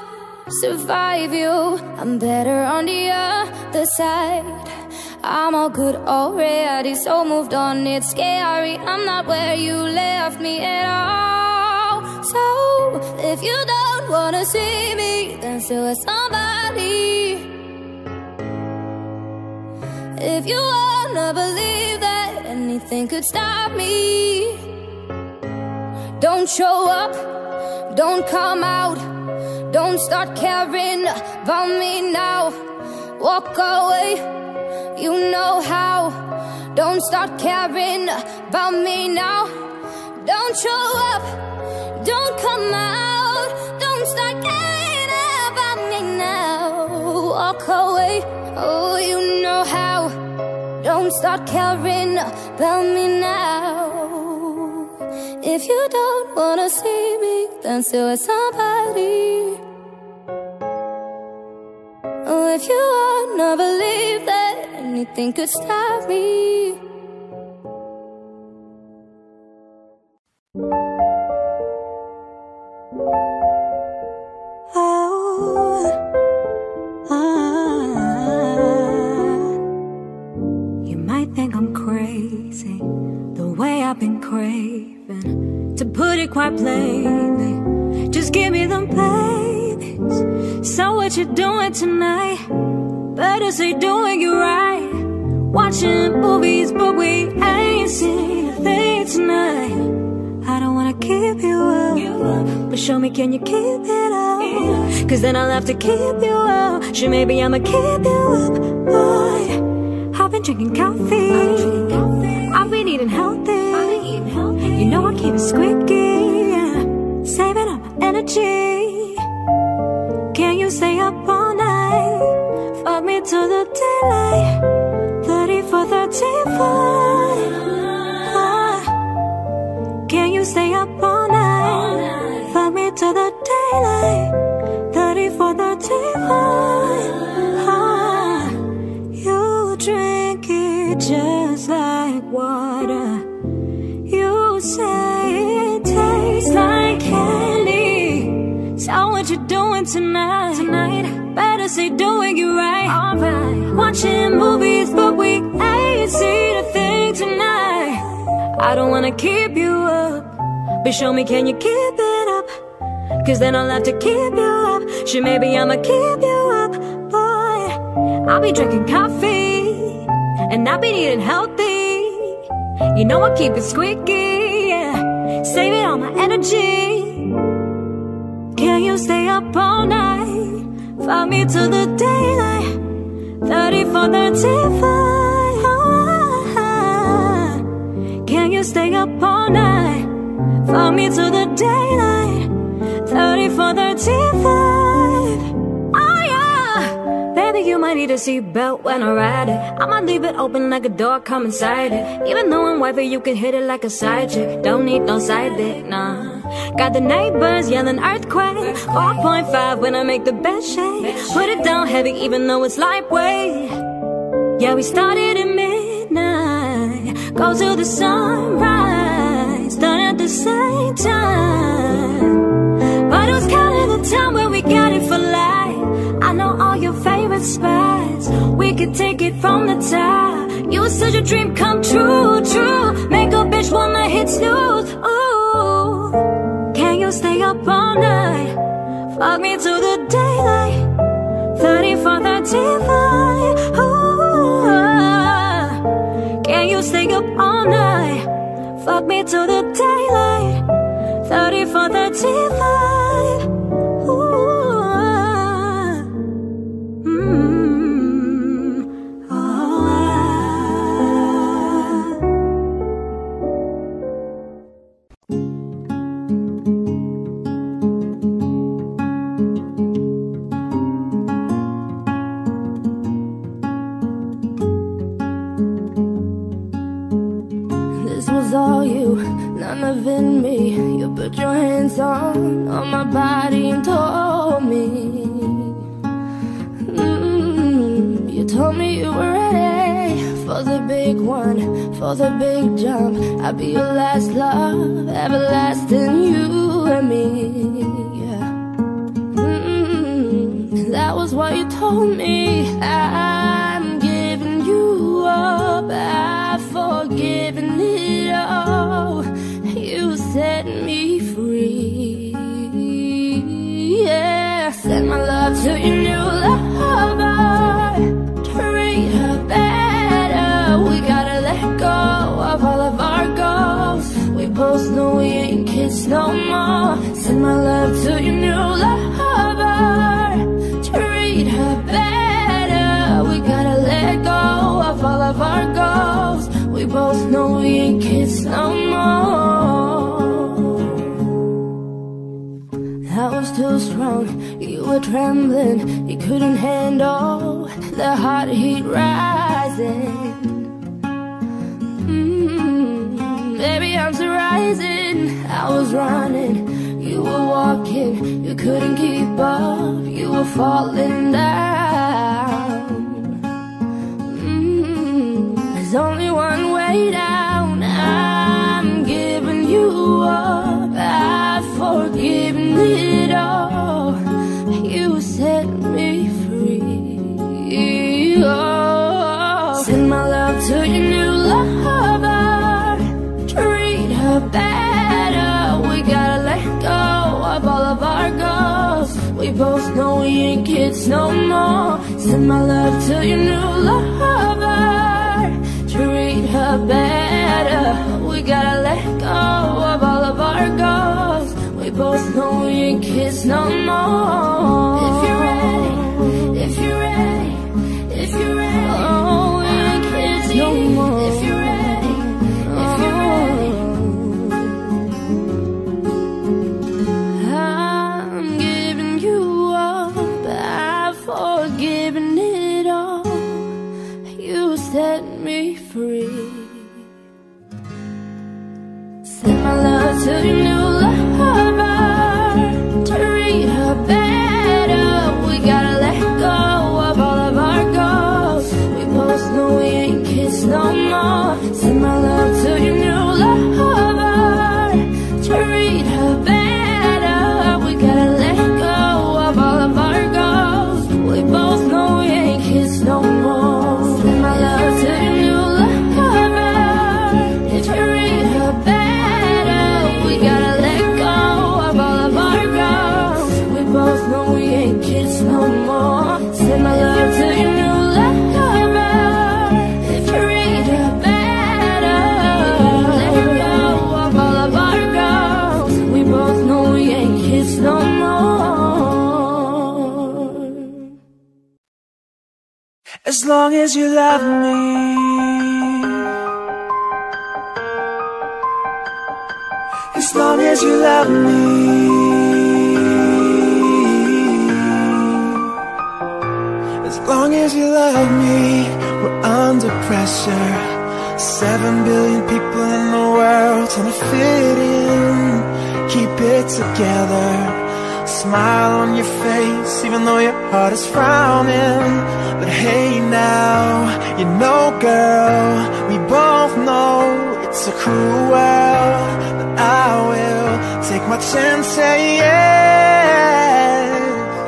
survive you. I'm better on the other side. I'm all good already, so moved on. It's scary. I'm not where you left me at all. So if you don't wanna see me, then still with somebody. If you wanna believe that anything could stop me, don't show up, don't come out. Don't start caring about me now. Walk away, you know how. Don't start caring about me now. Don't show up, don't come out. Don't start caring about me now. Walk away, oh, you know how. Don't start caring about me now. If you don't wanna see me, then still with somebody. Oh, if you wanna believe that anything could stop me. Oh, ah. You might think I'm crazy the way I've been craving. To put it quite plainly, just give me them babies. So what you doing tonight? Better say doing you right. Watching movies, but we ain't seen a thing tonight. I don't wanna keep you up, but show me can you keep it up? Cause then I'll have to keep you up. Sure, maybe I'ma keep you up, boy. I've been drinking coffee. I've been eating healthy. Know I keep it squeaky. Saving up my energy. Can you stay up all night? Fuck me to the daylight. 34, 35. Ah. Can you stay up all night? Fuck me to the daylight. 34, 35. Tonight? Tonight, better say doing you right. Alright, watching movies, but we ain't seen a thing tonight. I don't wanna keep you up, but show me can you keep it up? Cause then I'll have to keep you up. Sure, maybe I'ma keep you up, boy. I'll be drinking coffee, and I'll be eating healthy. You know I keep it squeaky, yeah. Saving all my energy. Can you stay up all night? Find me to the daylight. 34, 35. Can you stay up all night? Find me to the daylight. 34, 35. Oh yeah, baby, you might need a seatbelt when I ride it. I might leave it open like a door, come inside it. Even though I'm wifey, you can hit it like a side chick. Don't need no side dick, nah. Got the neighbors yelling earthquake. 4.5 when I make the bed shake. Put it down heavy, even though it's lightweight. Yeah, we started at midnight. Go to the sunrise, done at the same time. But who's counting the time when we got it for life? I know all your favorite spots. We could take it from the top. You were such a dream come true, true. Make a bitch wanna hit snooze. Ooh, you stay up all night? Fuck me to the daylight. 34, 35. Ooh, can you stay up all night? Fuck me to the daylight. 34, 35. Me. You put your hands on, on my body and told me. Mm, you told me you were ready for the big one, for the big jump. I'd be your last love, everlasting you and me. Yeah. Mm, that was what you told me. I'm to your new lover. Treat her better. We gotta let go of all of our goals. We both know we ain't kids no more. Send my love to your new lover. Treat her better. We gotta let go of all of our goals. We both know we ain't kids no more. That was too strong. Were trembling. You couldn't handle the hot heat rising. Mm, baby, I'm still rising. I was running. You were walking. You couldn't keep up. You were falling down. Mm, there's only one way down. I'm giving you up. I've forgiven it all. You set me free. Oh, send my love to your new lover. Treat her better. We gotta let go of all of our goals. We both know we ain't kids no more. Send my love to your new lover. Treat her better. We gotta let go of all of our goals. Both know you kiss no more. long as you love me. As long as you love me. As long as you love me We're under pressure. Seven billion people in the world trying to fit in. Keep it together. Smile on your face, even though your heart is frowning. But hey now, you know, girl, we both know it's a cruel world. But I will take my chance, say yeah.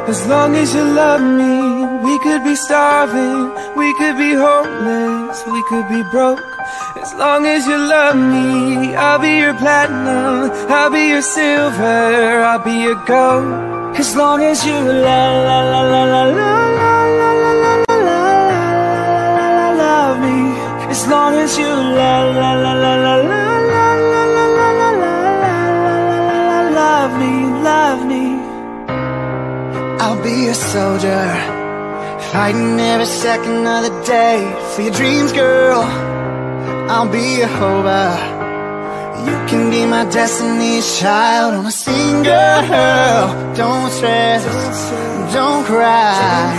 As long as you love me, we could be starving, we could be homeless, we could be broke. As long as you love me, I'll be your platinum, I'll be your silver, I'll be your gold. As long as you la la la la la la la la la la la la la love me. As long as you la la la la la la la la la la la la la love me, love me. I'll be a soldier, fighting every second of the day for your dreams, girl. I'll be your Hova. You can be my destiny's child on a single girl. Don't stress, don't cry.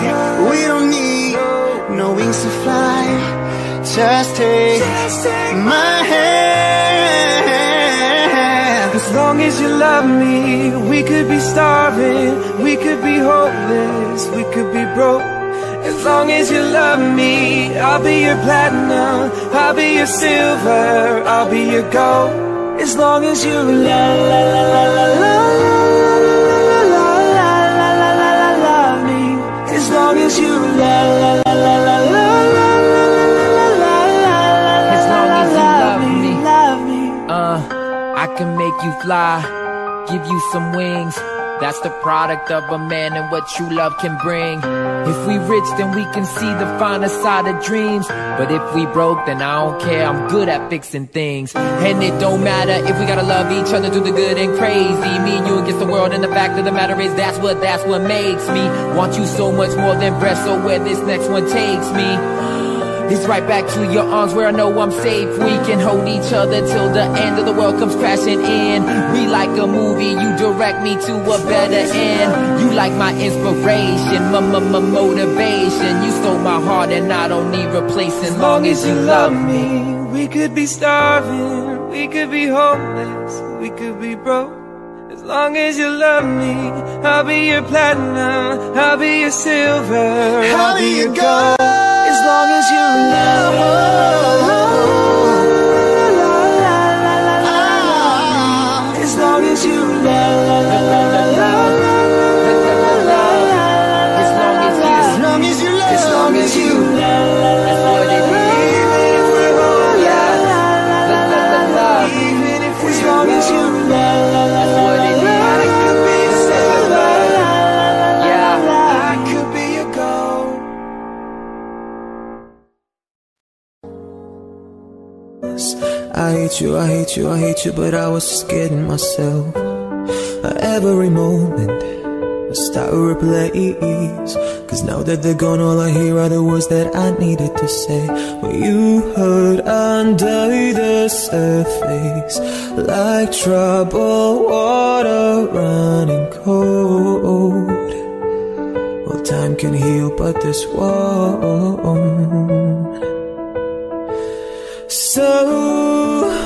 We don't need no wings to fly. Just take my hand. As long as you love me, we could be starving, we could be hopeless, we could be broke. As long as you love me, I'll be your platinum, I'll be your silver, I'll be your gold. As long as you love, la la la la la love me. As long as you love, la la la la la. I can make you fly, give you some wings that's the product of a man and what true love can bring. If we rich, then we can see the finer side of dreams. But if we broke, then I don't care. I'm good at fixing things. And it don't matter if we gotta love each other through the good and crazy. Me and you against the world, and the fact of the matter is that's what that's what makes me want you so much more than breath. So where this next one takes me. It's right back to your arms where I know I'm safe. We can hold each other till the end of the world comes crashing in. We like a movie, you direct me to a better end. You like my inspiration, my, my, my motivation. You stole my heart and I don't need replacing. As Long as you love me. We could be starving, we could be homeless, we could be broke. As long as you love me, I'll be your platinum, I'll be your silver, I'll be your gold. As long as you love, as long as you As hate you, I hate you, I hate you, but I was just kidding myself. Every moment, I start replays. Cause now that they're gone, all I hear are the words that I needed to say. When you hurt under the surface, like troubled water running cold. Well, time can heal, but this won't. So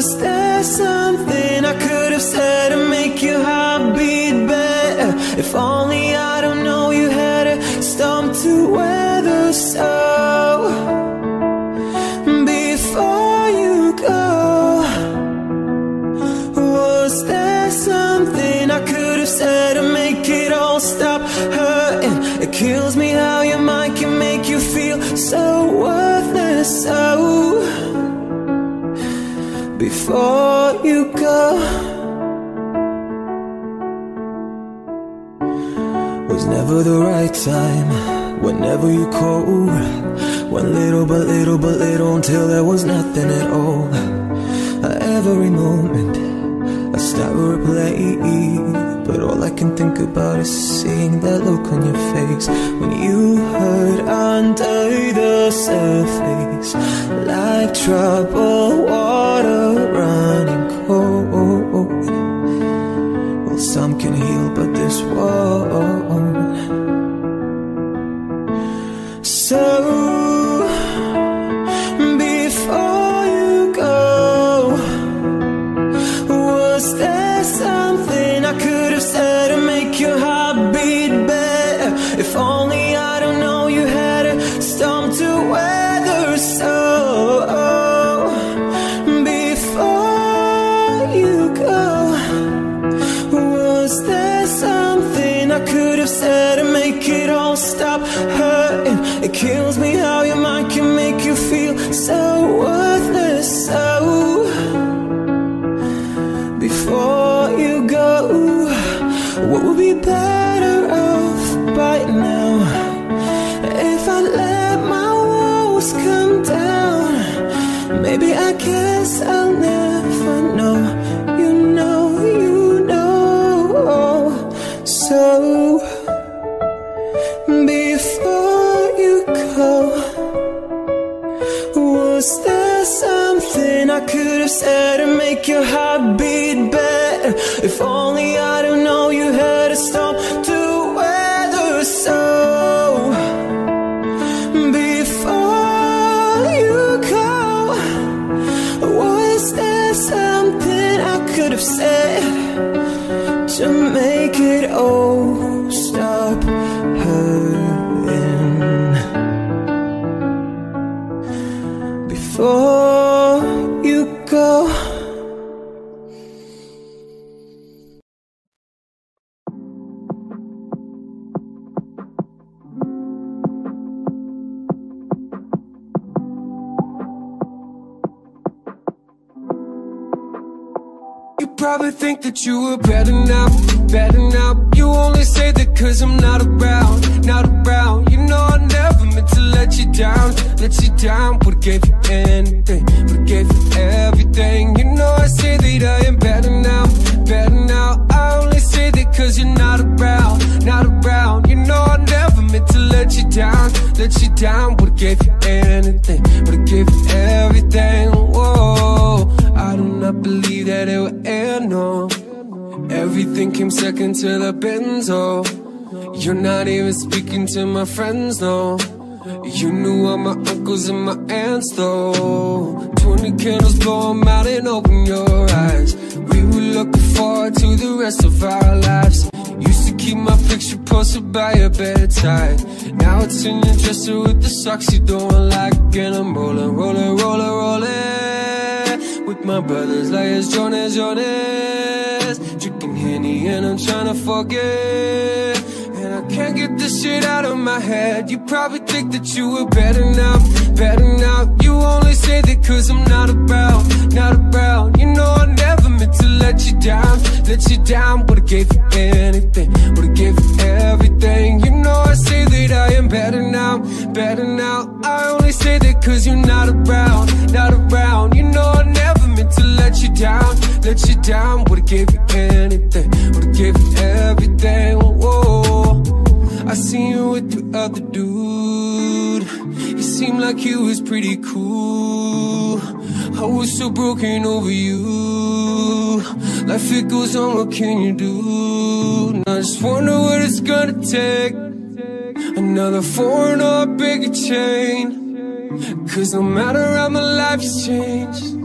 was there something I could have said to make your heart beat better? If only I don't know you had a storm to weather. So before you go, was there something I could have said to make it all stop hurting? It kills me how your mind can make you feel so worthless. Before you go, was never the right time. Whenever you called, went little but little but little until there was nothing at all. Every moment I to replay, but all I can think about is seeing that look on your face when you hurt under the surface, like troubled water running cold. Well, some can heal, but this won't. Make your heart beat better? If only I You think that you were better now, better now. You only say that cause I'm not around, not around. You know I never meant to let you down, let you down. Would've gave you anything, would've gave you everything. You know I say Second to the benzo. You're not even speaking to my friends, no. You knew all my uncles and my aunts, though. Twenty candles, blow 'em out and open your eyes. We were looking forward to the rest of our lives. Used to keep my picture posted by your bedside. Now it's in your dresser with the socks you don't like. And I'm rolling, rolling, rolling, rolling. With my brothers like it's Jonas, Jonas. Drinking Henny and I'm trying to forget. And I can't get this shit out of my head. You probably think that you were better now, better now. You only say that cause I'm not around, not around. You know I never meant to let you down, let you down. Would've gave you anything, would've gave you everything. You know I say that I am better now, better now. I only say that cause you're not around, not around. You know I never meant to let you down, let you down. Would've gave you anything, would've gave you everything. Whoa. I seen you with the other dude. He seemed like he was pretty cool. I was so broken over you. Life it goes on, what can you do? And I just wonder what it's gonna take. Another foreign or a bigger chain. Cause no matter how my life's changed.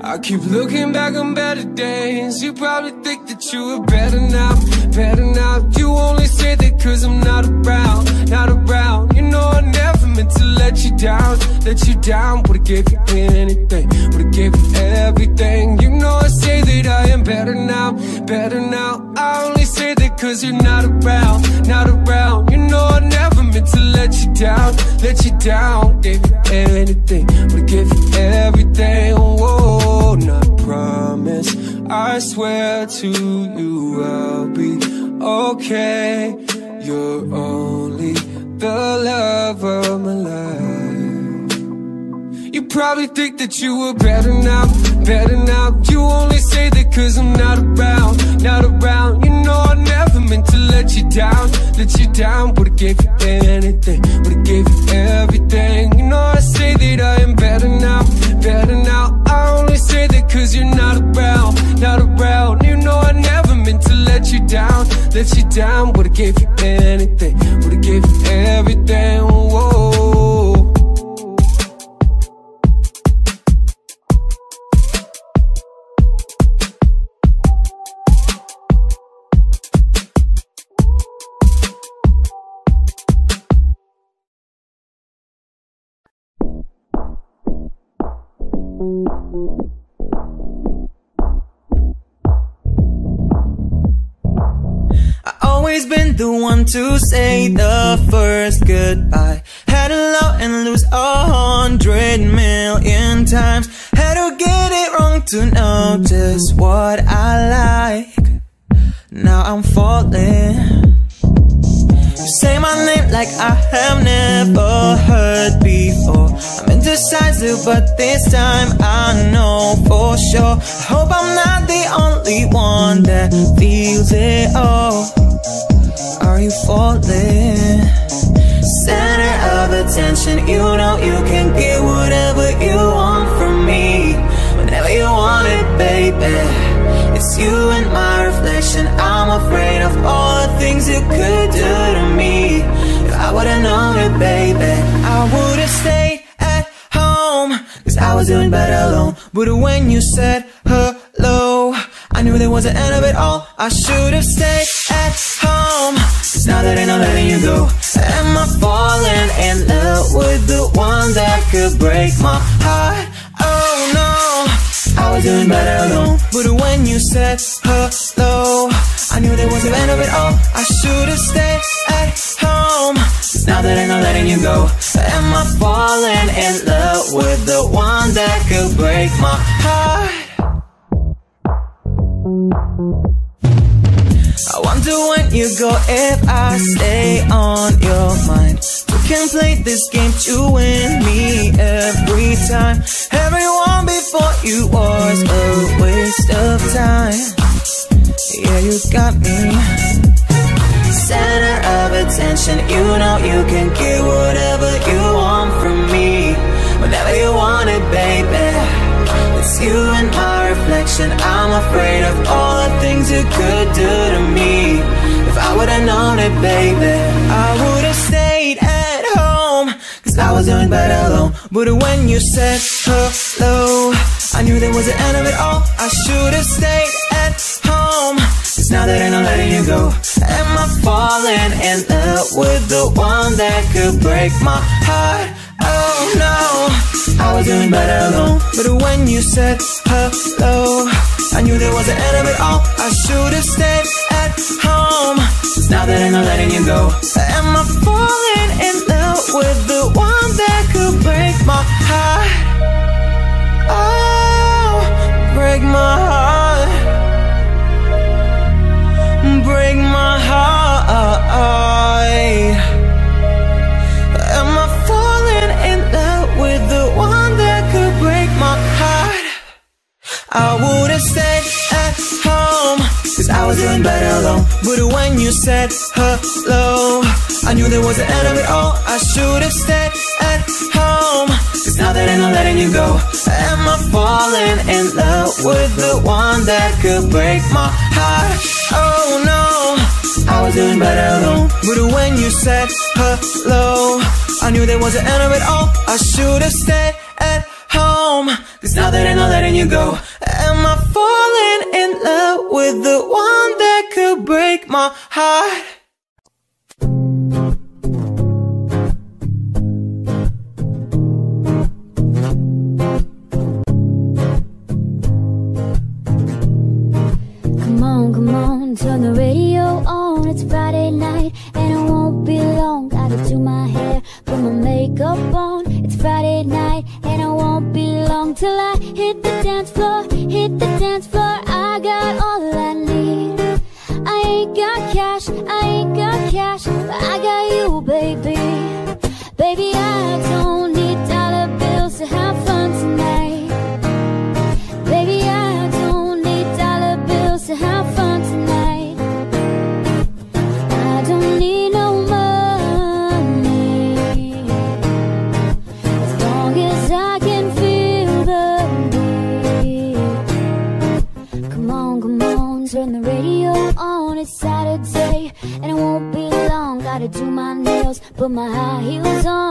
I keep looking back on better days. You probably think that you were better now, better now. You only say that cause I'm not around, not around. You know I never meant to let you down, let you down. Would've gave you anything, would've gave you everything. You know I say that I am better now, better now. I only say that cause you're not around, not around. You know I never meant to let you down, let you down. Gave you anything, would've gave you everything, whoa Not promise, I swear to you I'll be okay. You're only the love of my life. You probably think that you were better now, better now. You only say that cause I'm not around, not around. You know I never meant to let you down, let you down. Would've gave you anything, would've gave you everything. You know I say that I am better now, better now. I only say that cause you're not around, not around. You know I never meant to let you down, let you down. Would've gave you anything, would've gave you everything, whoa always been the one to say the first goodbye. Had to love and lose a hundred million times. Had to get it wrong to know just what I like. now I'm falling. You say my name like I have never heard before. I'm indecisive, but this time I know for sure. I hope I'm not the only one that feels it all. Are you falling? Center of attention, you know you can get whatever you want from me. Whenever you want it, baby. It's you and my reflection. I'm afraid of all the things you could do to me. If I would've known it, baby, I would've was doing better alone. But when you said hello, I knew there was an end of it all. I should've stayed at home. Cause now that I know letting you go, am I falling in love with the one that could break my heart? Oh no. I was doing better alone But when you said hello I knew there was an end of it all. I should've stayed at home. Now that I know letting you go Am I falling in love with the one that could break my heart? I wonder when you go if I stay on your mind. We can play this game to win me every time? Everyone before you was a waste of time Yeah, you got me. Center of attention, you know you can get whatever you want from me. Whenever you want it, baby. It's you and my reflection. I'm afraid of all the things you could do to me. If I would've known it, baby I would've stayed at home. Cause I was doing better alone. But when you said hello I knew there was an end of it all. I should've stayed home. Cause now that I know letting you go. Am I falling in love with the one that could break my heart? Oh no, I was doing better alone. But when you said hello I knew there was an end of it all. I should've stayed at home. Cause now that I know letting you go. Am I falling in love with the one that could break my heart? Oh, break my heart I would've stayed at home Cause I was doing better alone. But when you said hello I knew there was an end of it all. I should've stayed at home Cause now that I know letting you go Am I falling in love with the one that could break my heart? Oh no I was doing better alone. But when you said hello I knew there was an end of it all. I should've stayed at home Cause now that I letting you go Am I falling in love with the one that could break my heart? Put my high heels on.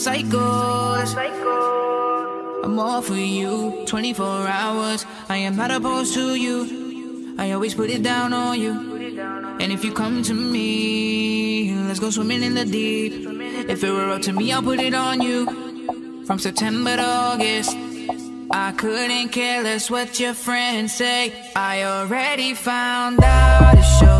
psychos. I'm all for you, 24 hours. I am not opposed to you. I always put it down on you. And if you come to me, let's go swimming in the deep. If it were up to me, I'll put it on you. From September to August. I couldn't care less what your friends say. I already found out.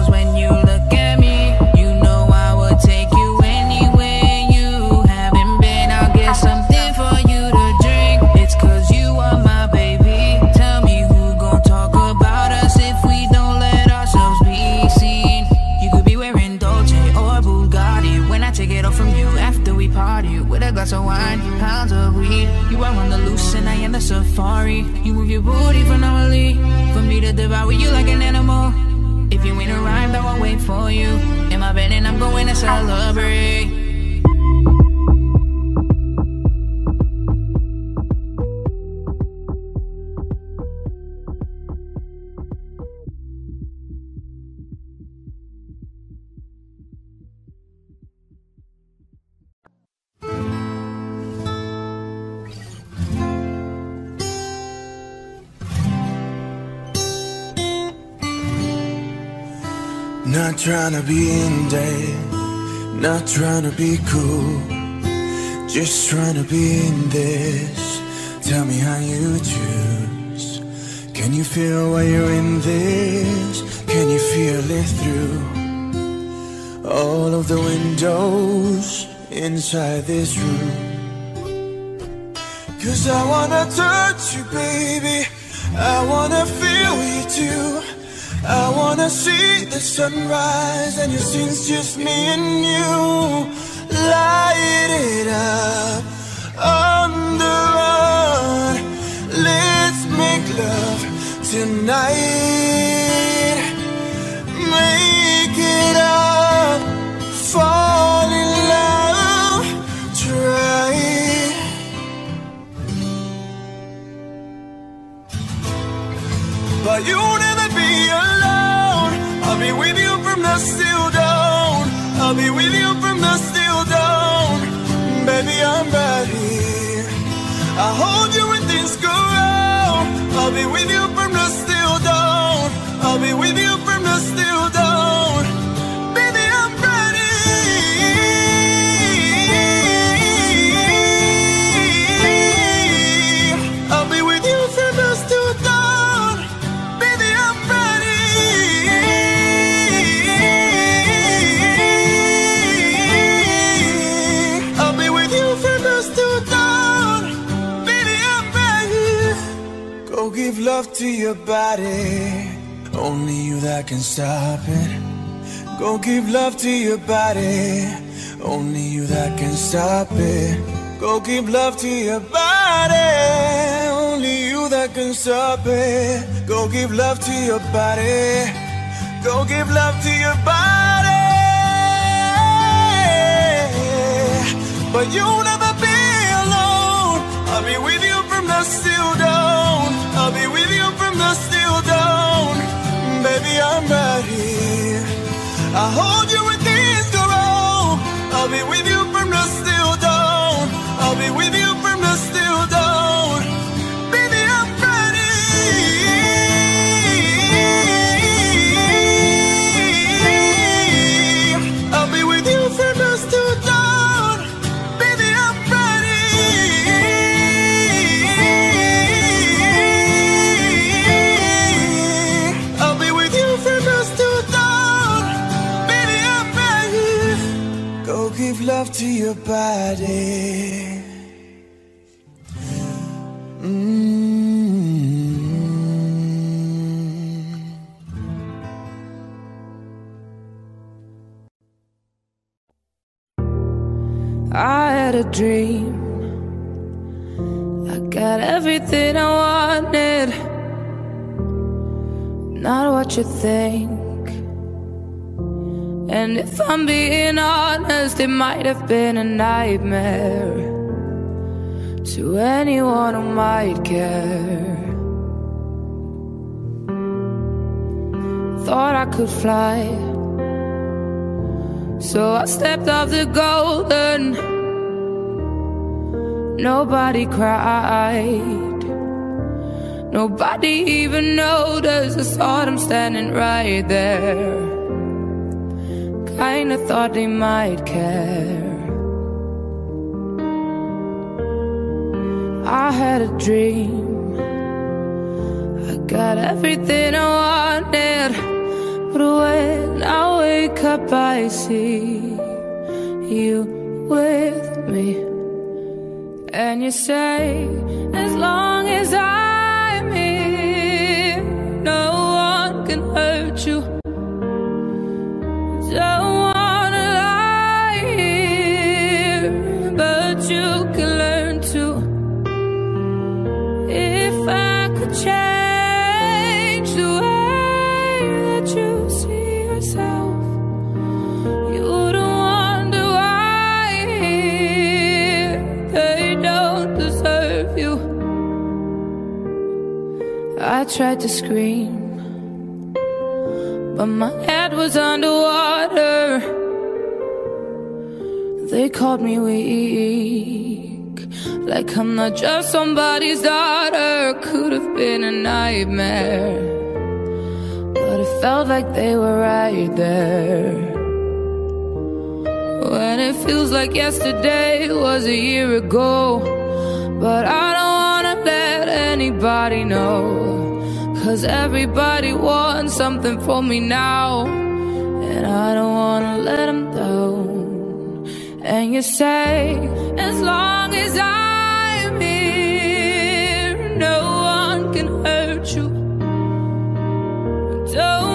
ride with you like an animal. If you ain't a rhyme, I won't wait for you. In my bed, and I'm going to celebrate. trying to be cool, just trying to be in this. Tell me how you choose. Can you feel why you're in this? Can you feel it through all of the windows inside this room? Cause I wanna touch you, baby. I wanna feel you too. When I see the sunrise and your scene's just me and you, light it up on the run. Let's make love tonight. Make the still down, I'll be with you from the still down, Baby, I'm back. Love to your body. Only you that can stop it. Go give love to your body. Only you that can stop it. Go give love to your body. Only you that can stop it. Go give love to your body. Go give love to your body. But you'll never be alone. I'll be with you from the still dawn. I'll be with I'm ready. I hold you things go wrong. I'll be with you from the still dawn. I'll be with you body. Mm. I had a dream. I got everything I wanted. Not what you think. And if I'm being honest, it might have been a nightmare to anyone who might care. Thought I could fly. So I stepped off the golden. Nobody cried. Nobody even noticed. I saw them standing right there. Kinda thought they might care. I had a dream. I got everything I wanted. But when I wake up, I see you with me. And you say, as long as I'm here, no one can hurt you. Tried to scream, but my was underwater. They called me weak, like I'm not just somebody's daughter. Could have been a nightmare, but it felt like they were right there. When it feels like yesterday was a year ago, but I don't wanna let anybody know. Cause everybody wants something from me now, and I don't wanna let them down. And you say, as long as I'm here, no one can hurt you. Don't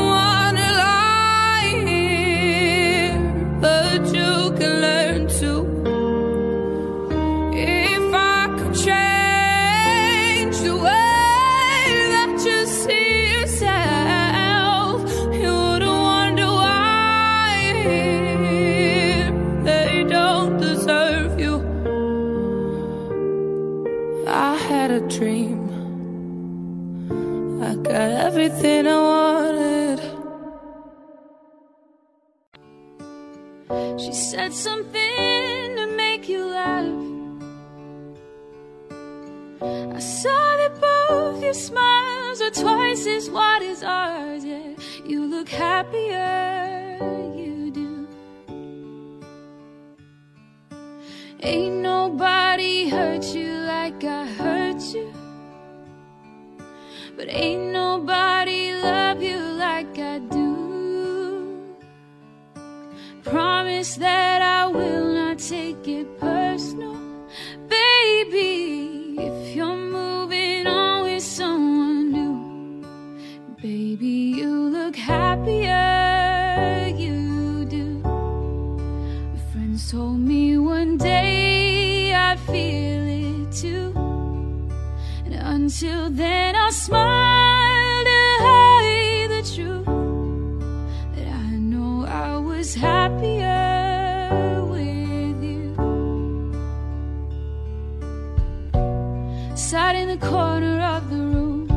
Got everything I wanted. She said something to make you laugh. I saw that both your smiles were twice as wide as ours. Yeah, you look happier, you do. Ain't nobody hurt you like I hurt you. But ain't nobody love you like I do. Promise that I will not take it personal. Baby, if you're moving on with someone new Baby, you look happier, you do. Friends told me one day I'd feel it too. Until then, I'll smile to hide the truth that I know I was happier with you. Sat in the corner of the room.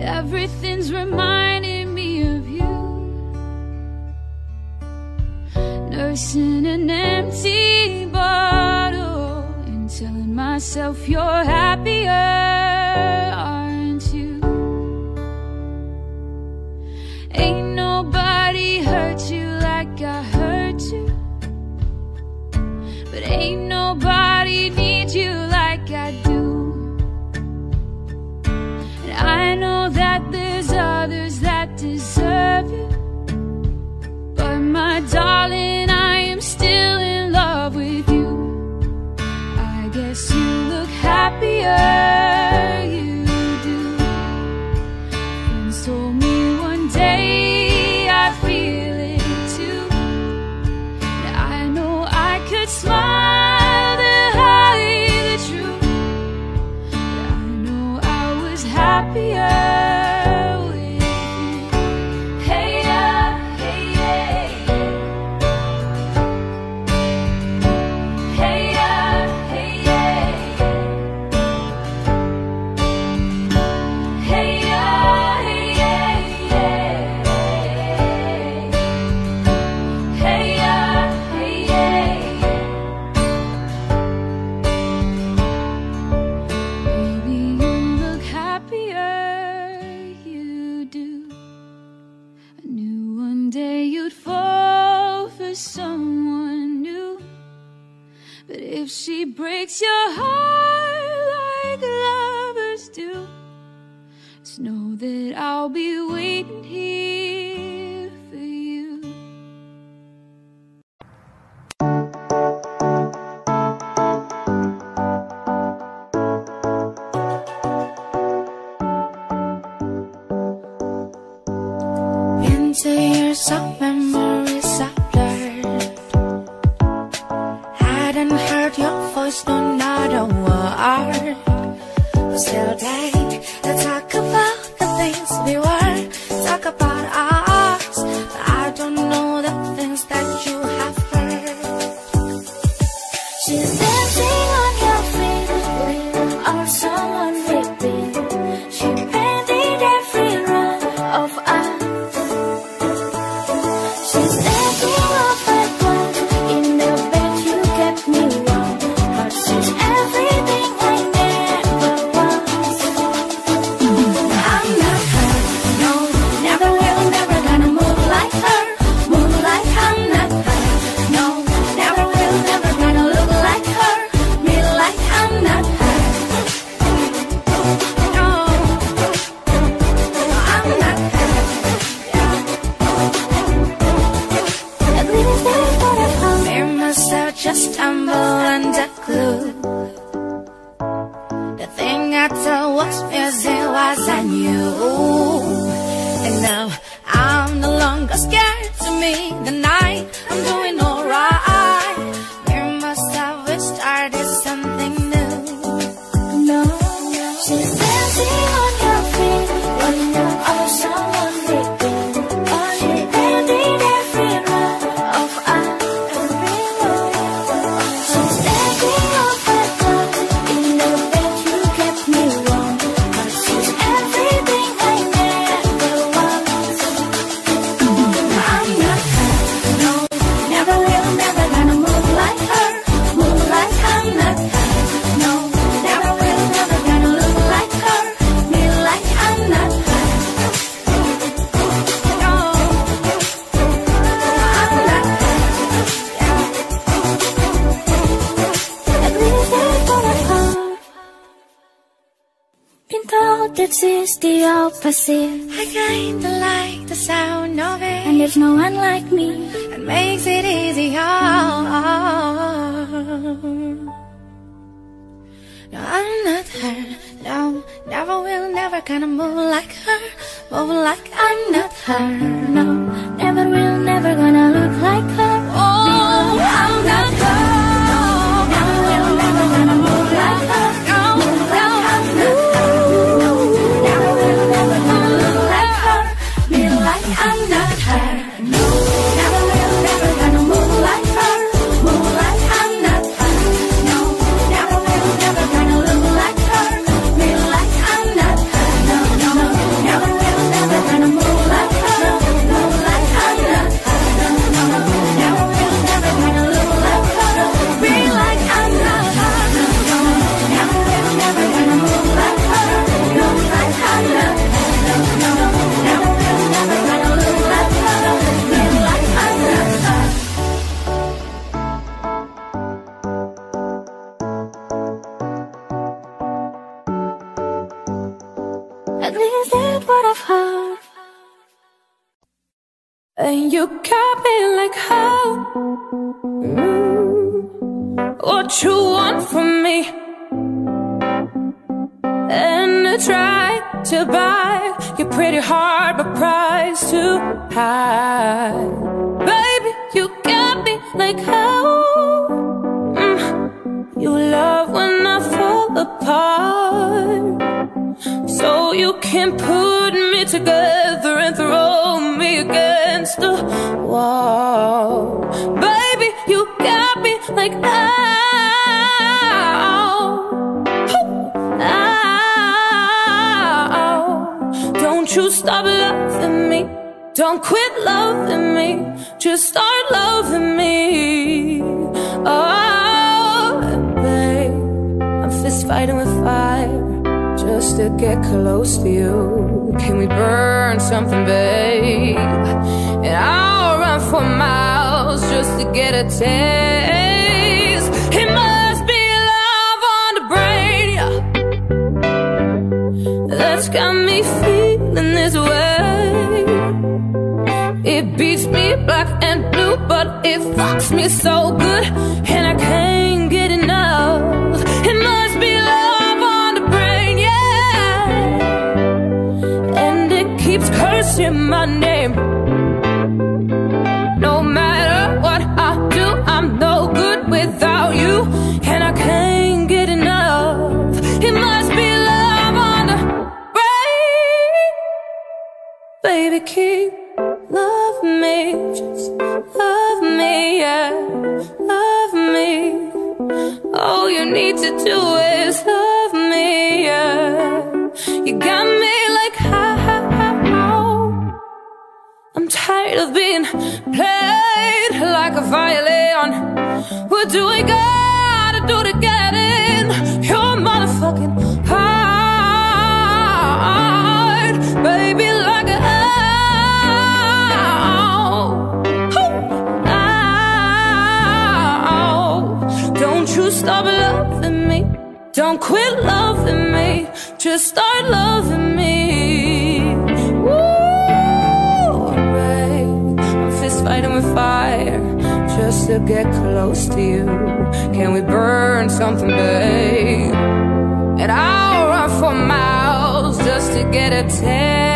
Everything's reminding me of you. Nursing an empty myself, you're happier. passer way. It beats me black and blue, but it fucks me so good, and I can't. baby, keep love me, just love me, yeah, love me. All you need to do is love me, yeah. You got me like how, how, how, how. I'm tired of being played like a violin. What do I gotta do to get? Don't quit loving me, just start loving me. Woo, alright. I'm fist fighting with fire just to get close to you. Can we burn something, babe? And I'll run for miles just to get a taste.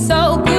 so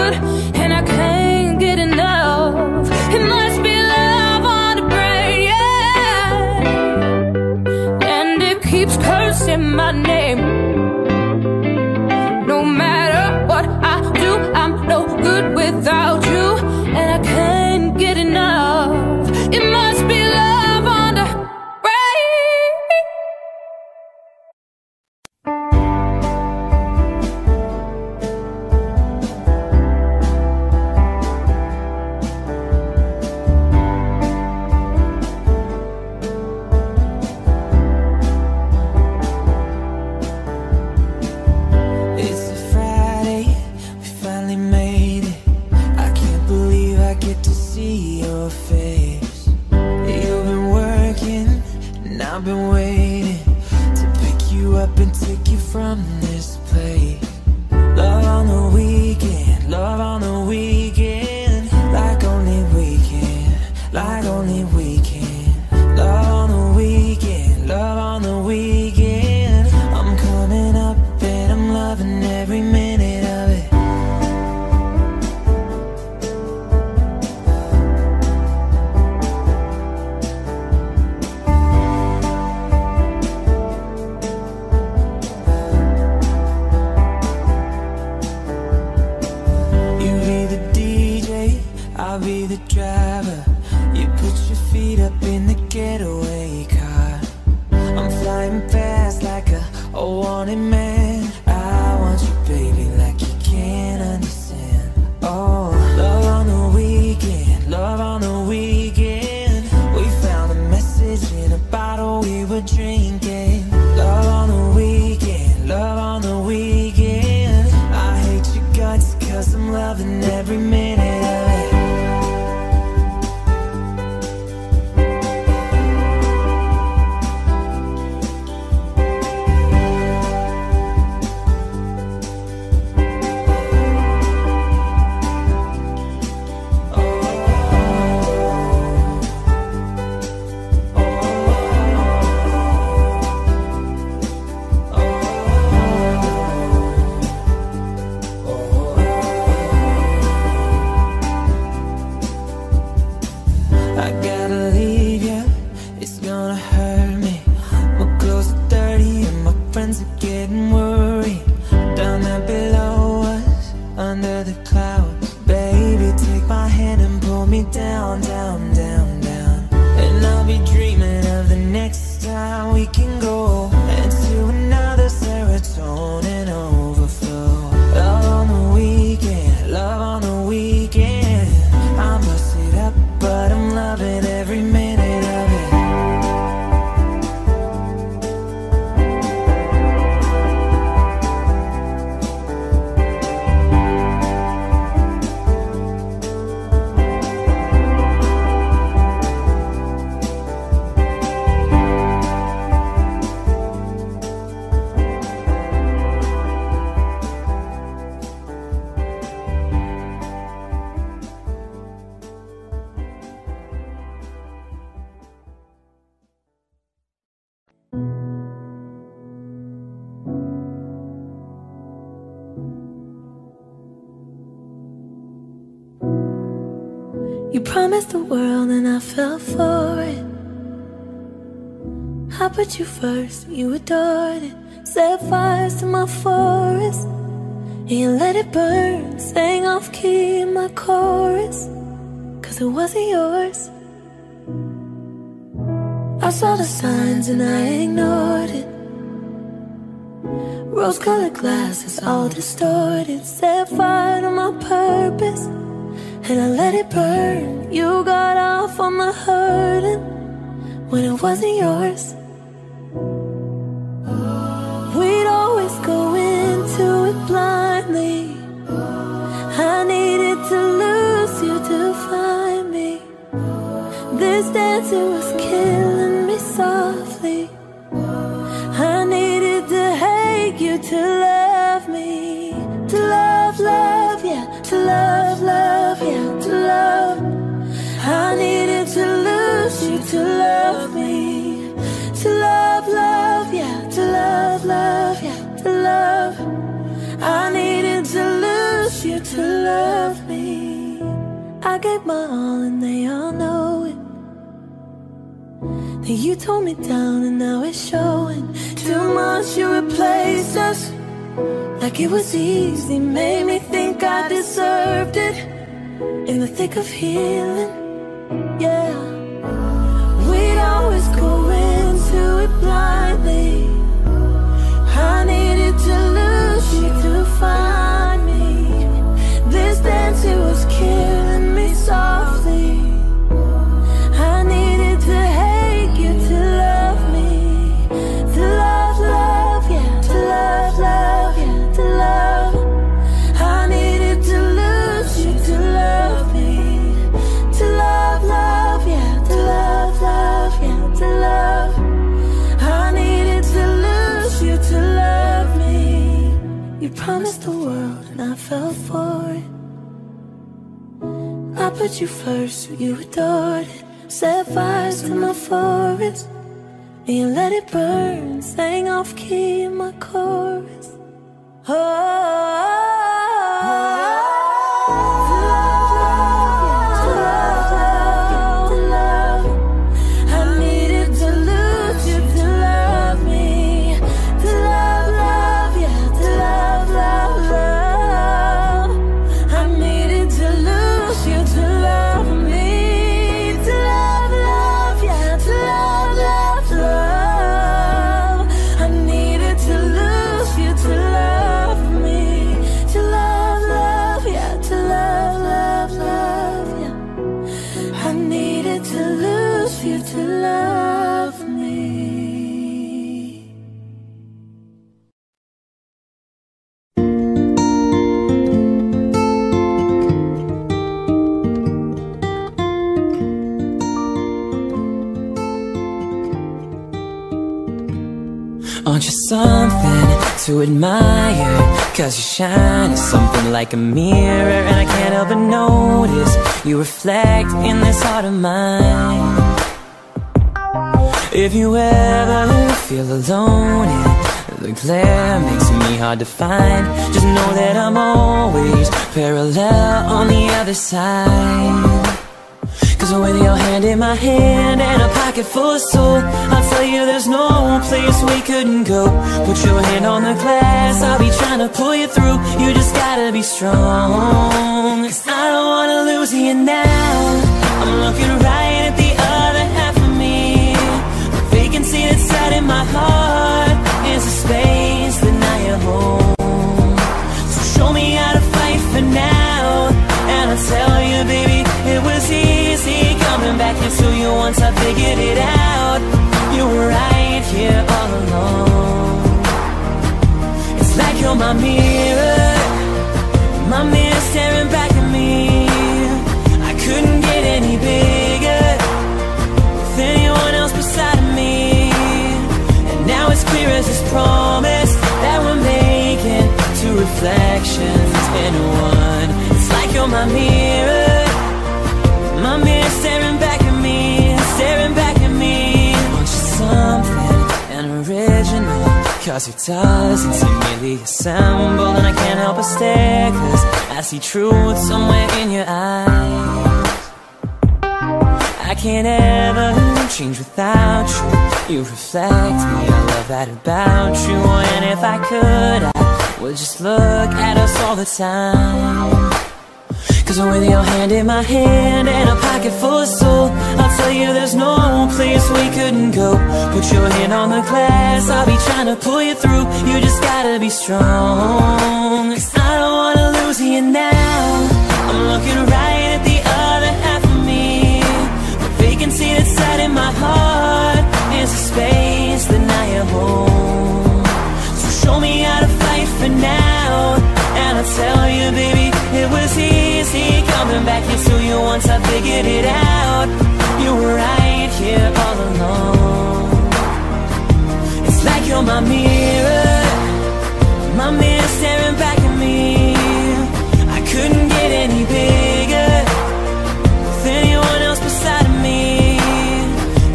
met you first, you adored it. Set fires to my forest And let it burn. Sang off key in my chorus Cause it wasn't yours. I saw the signs and I ignored it. Rose-colored glasses all distorted. Set fire to my purpose And I let it burn. You got off on the hurting When it wasn't yours. gave my all and they all know it. That you tore me down and now it's showing. Too much you replaced us. Like it was easy, made me think I deserved it. In the thick of healing promised the world and I fell for it. I put you first, so you adored it. Set fires to my forest. And you let it burn, sang off key in my chorus. Oh. Something to admire? Cause you shine as something like a mirror And I can't help but notice You reflect in this heart of mine. If you ever feel alone and the glare makes me hard to find. Just know that I'm always parallel on the other side with your hand in my hand and a pocket full of soul. I'll tell you there's no place we couldn't go. Put your hand on the glass, I'll be trying to pull you through. You just gotta be strong Cause I don't wanna lose you now. I'm looking right at the other half of me. The vacancy that's sat in my heart Is a space that now you're home So show me how to fight for now And I'll tell you baby coming back into you once I figured it out. You were right here all along. It's like you're my mirror My mirror staring back at me. I couldn't get any bigger With anyone else beside me. And now it's clear as this promise That we're making two reflections in one. It's like you're my mirror Cause your doesn't seem really assembled And I can't help but stare Cause I see truth somewhere in your eyes. I can't ever change without you. You reflect me, I love that about you. And if I could, I would just look at us all the time. Cause with your hand in my hand and a pocket full of soul I'll tell you there's no place we couldn't go. Put your hand on the glass, I'll be trying to pull you through. You just gotta be strong. Cause I don't wanna lose you now. I'm looking right at the other half of me. The vacancy that's sat in my heart Is a space that now you're home So show me how to fight for now. And I'll tell you baby it was easy coming back to you once I figured it out right here all along It's like you're my mirror. My mirror staring back at me. I couldn't get any bigger With anyone else beside of me.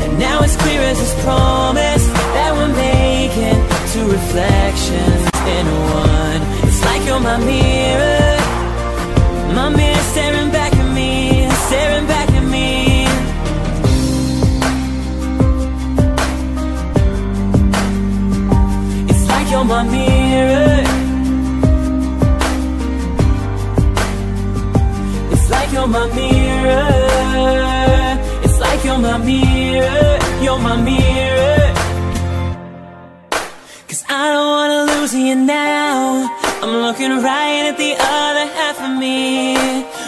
And now it's clear as this promise That we're making two reflections in one. It's like you're my mirror You're my mirror. It's like you're my mirror. It's like you're my mirror. You're my mirror. Cause I don't wanna lose you now. I'm looking right at the other half of me.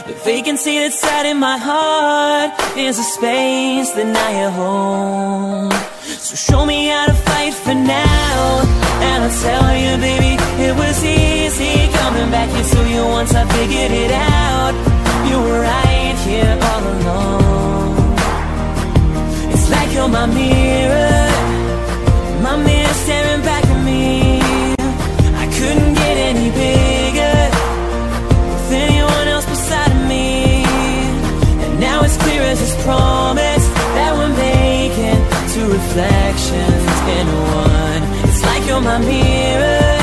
The vacancy that's sat in my heart Is a space that you're home So show me how to fight for now. And I'll tell you baby It was easy coming back here to you once I figured it out. You were right here all along. It's like you're my mirror My mirror staring back at me. I couldn't get any bigger With anyone else beside me. And now it's clear as this promise reflections in one. It's like you're my mirror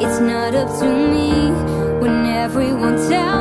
it's not up to me. When everyone tells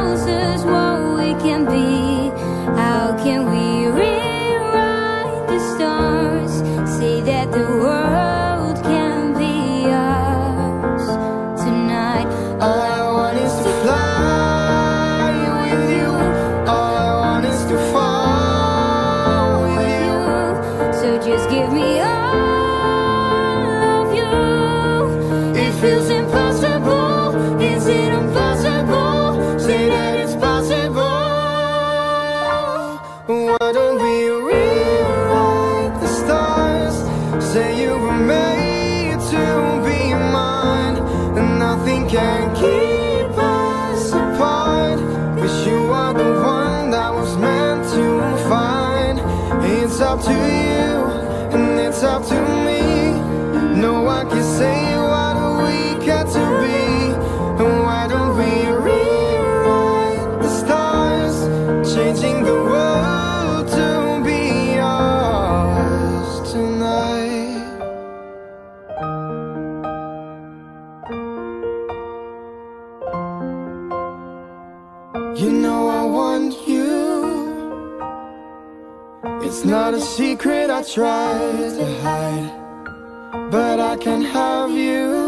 try to hide, but I can't have you.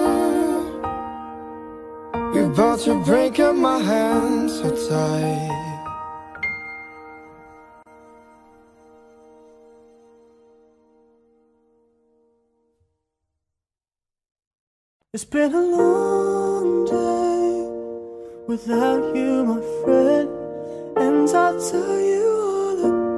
You're about to break up my hands so tight. It's been a long day without you, my friend. And I'll tell you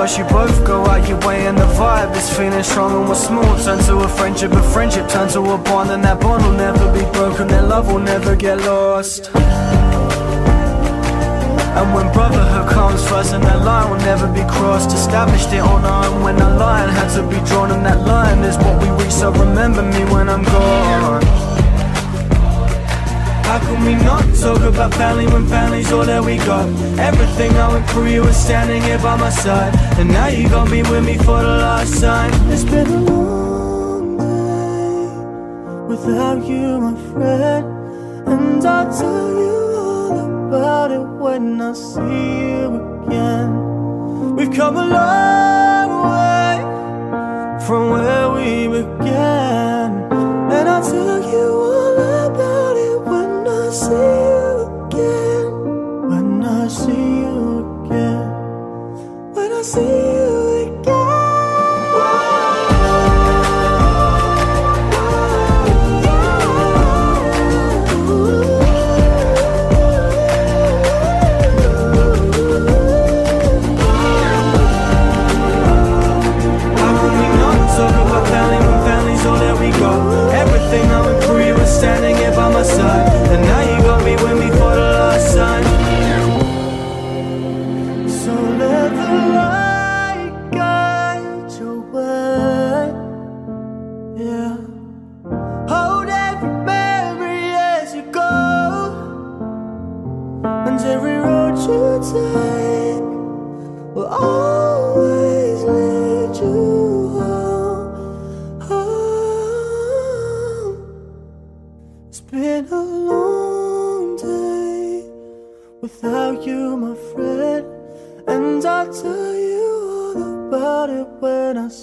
First you both go out your way and the vibe is feeling strong and what's small. Turn to a friendship, a friendship turn to a bond And that bond will never be broken, that love will never get lost. And when brotherhood comes first and that line will never be crossed. Established it on our own when that line had to be drawn And that line is what we reach, so remember me when I'm gone How can we not talk about family when family's all that we got? Everything I went through, you were standing here by my side And now you gon' be with me for the last time It's been a long day without you, my friend. And I'll tell you all about it when I see you again. We've come a long way from where we began. And I'll tell you all see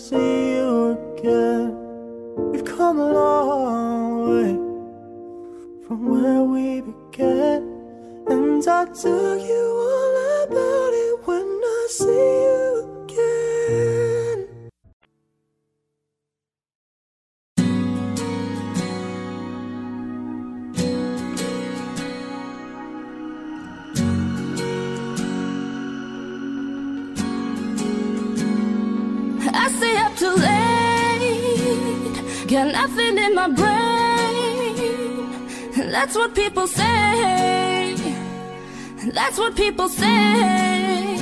see you again. We've come a long way from where we began, and I'll tell you my brain. That's what people say. That's what people say.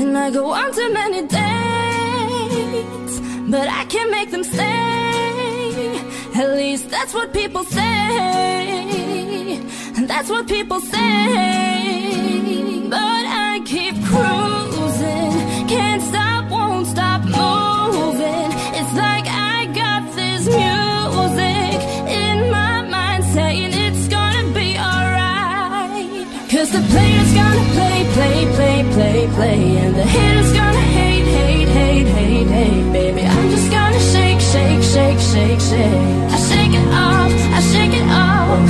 And I go on too many dates, but I can't make them stay. At least that's what people say. That's what people say. But I keep cruising, can't stop, won't stop moving. Player's gonna play, play, play, play, play. And the hitter's gonna hate, hate, hate, hate, hate. Baby, I'm just gonna shake, shake, shake, shake, shake. I shake it off, I shake it off.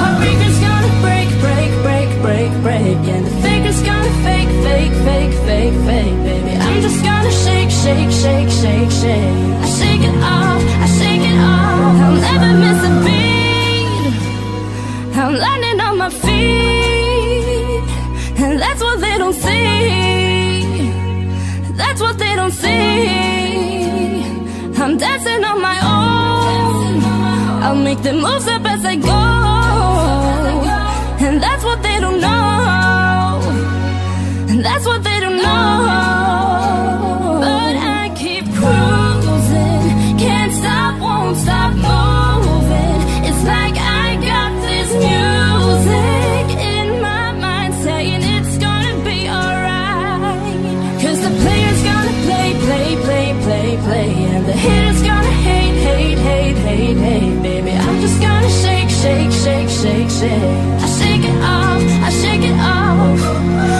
Heartbreaker's gonna break, break, break, break, break. And the faker's gonna fake, fake, fake, fake, fake. Baby, I'm just gonna shake, shake, shake, shake, shake. I shake it off, I shake it off. I'll never miss a beat. I'm landing on my feet, see. That's what they don't see. I'm dancing on my own. I'll make the moves up as I go, and that's what they don't know. And that's what they shake. I shake it off, I shake it off.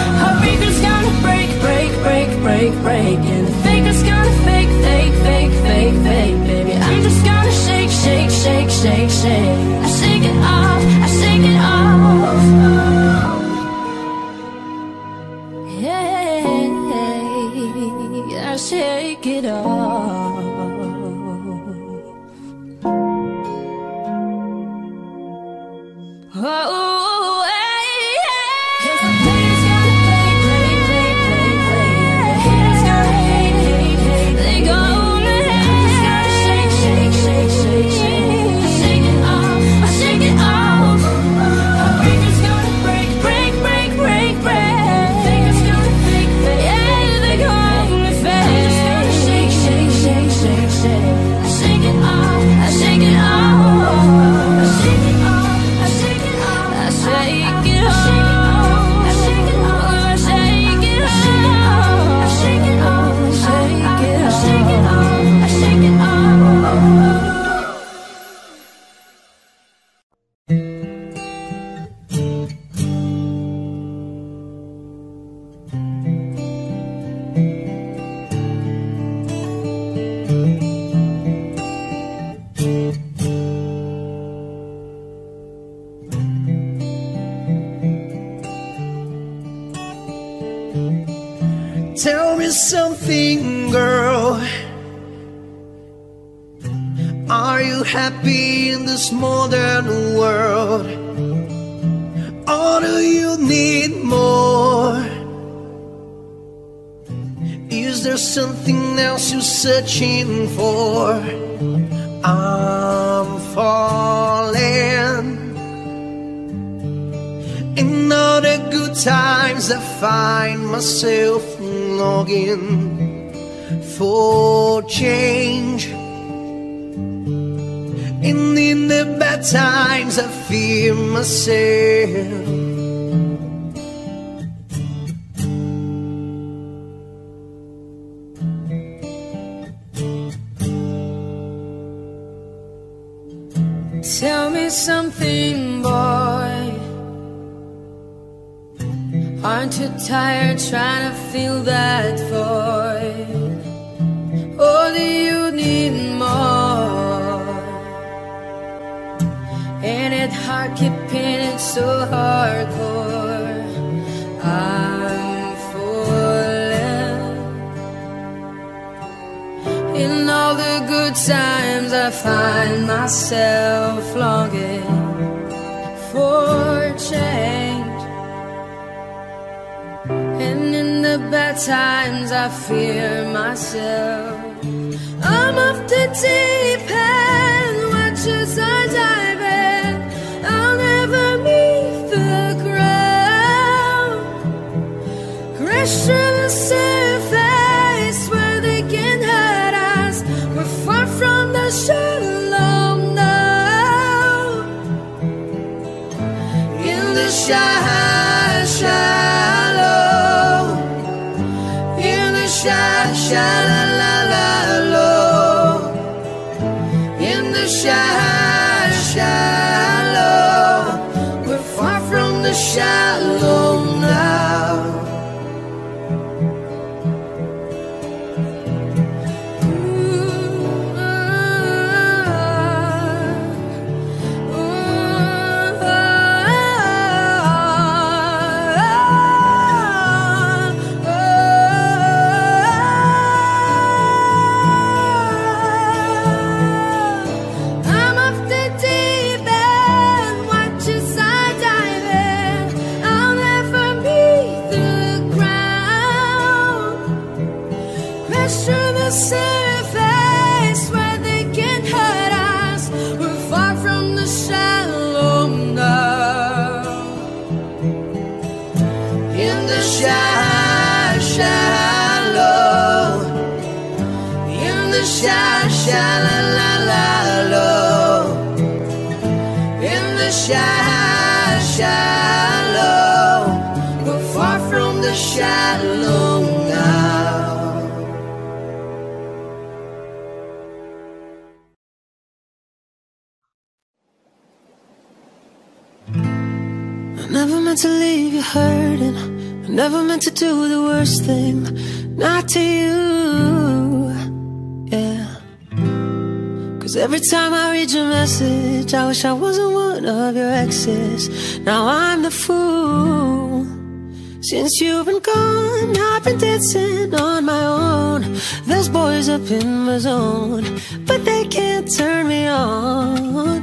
My zone, but they can't turn me on.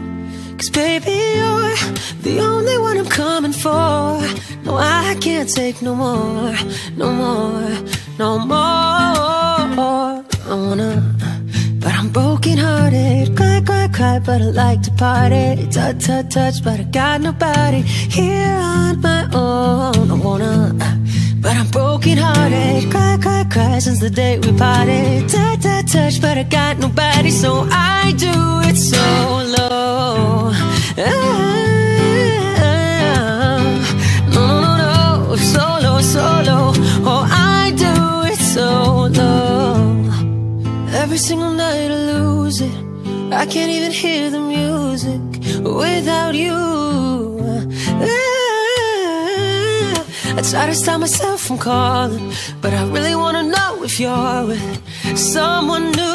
Cause baby, you're the only one I'm coming for. No, I can't take no more, no more, no more. I wanna, but I'm broken hearted. Cry, cry, cry, but I like to party. Touch, touch, touch, but I got nobody here on my own. I wanna, but I'm broken hearted. Cry, cry, cry since the day we parted. But I got nobody, so I do it solo. Ah, no, no, no, solo, solo. Oh, I do it solo. Every single night I lose it. I can't even hear the music without you. I try to stop myself from calling, but I really wanna know if you're with someone new.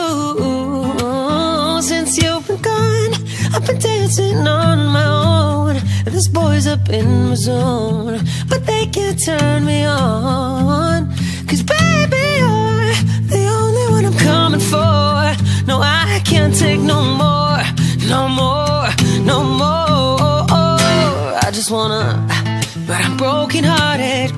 I've been dancing on my own. This boy's up in my zone, but they can't turn me on. Cause baby, you're the only one I'm coming for. No, I can't take no more, no more, no more. I just wanna, but I'm broken hearted.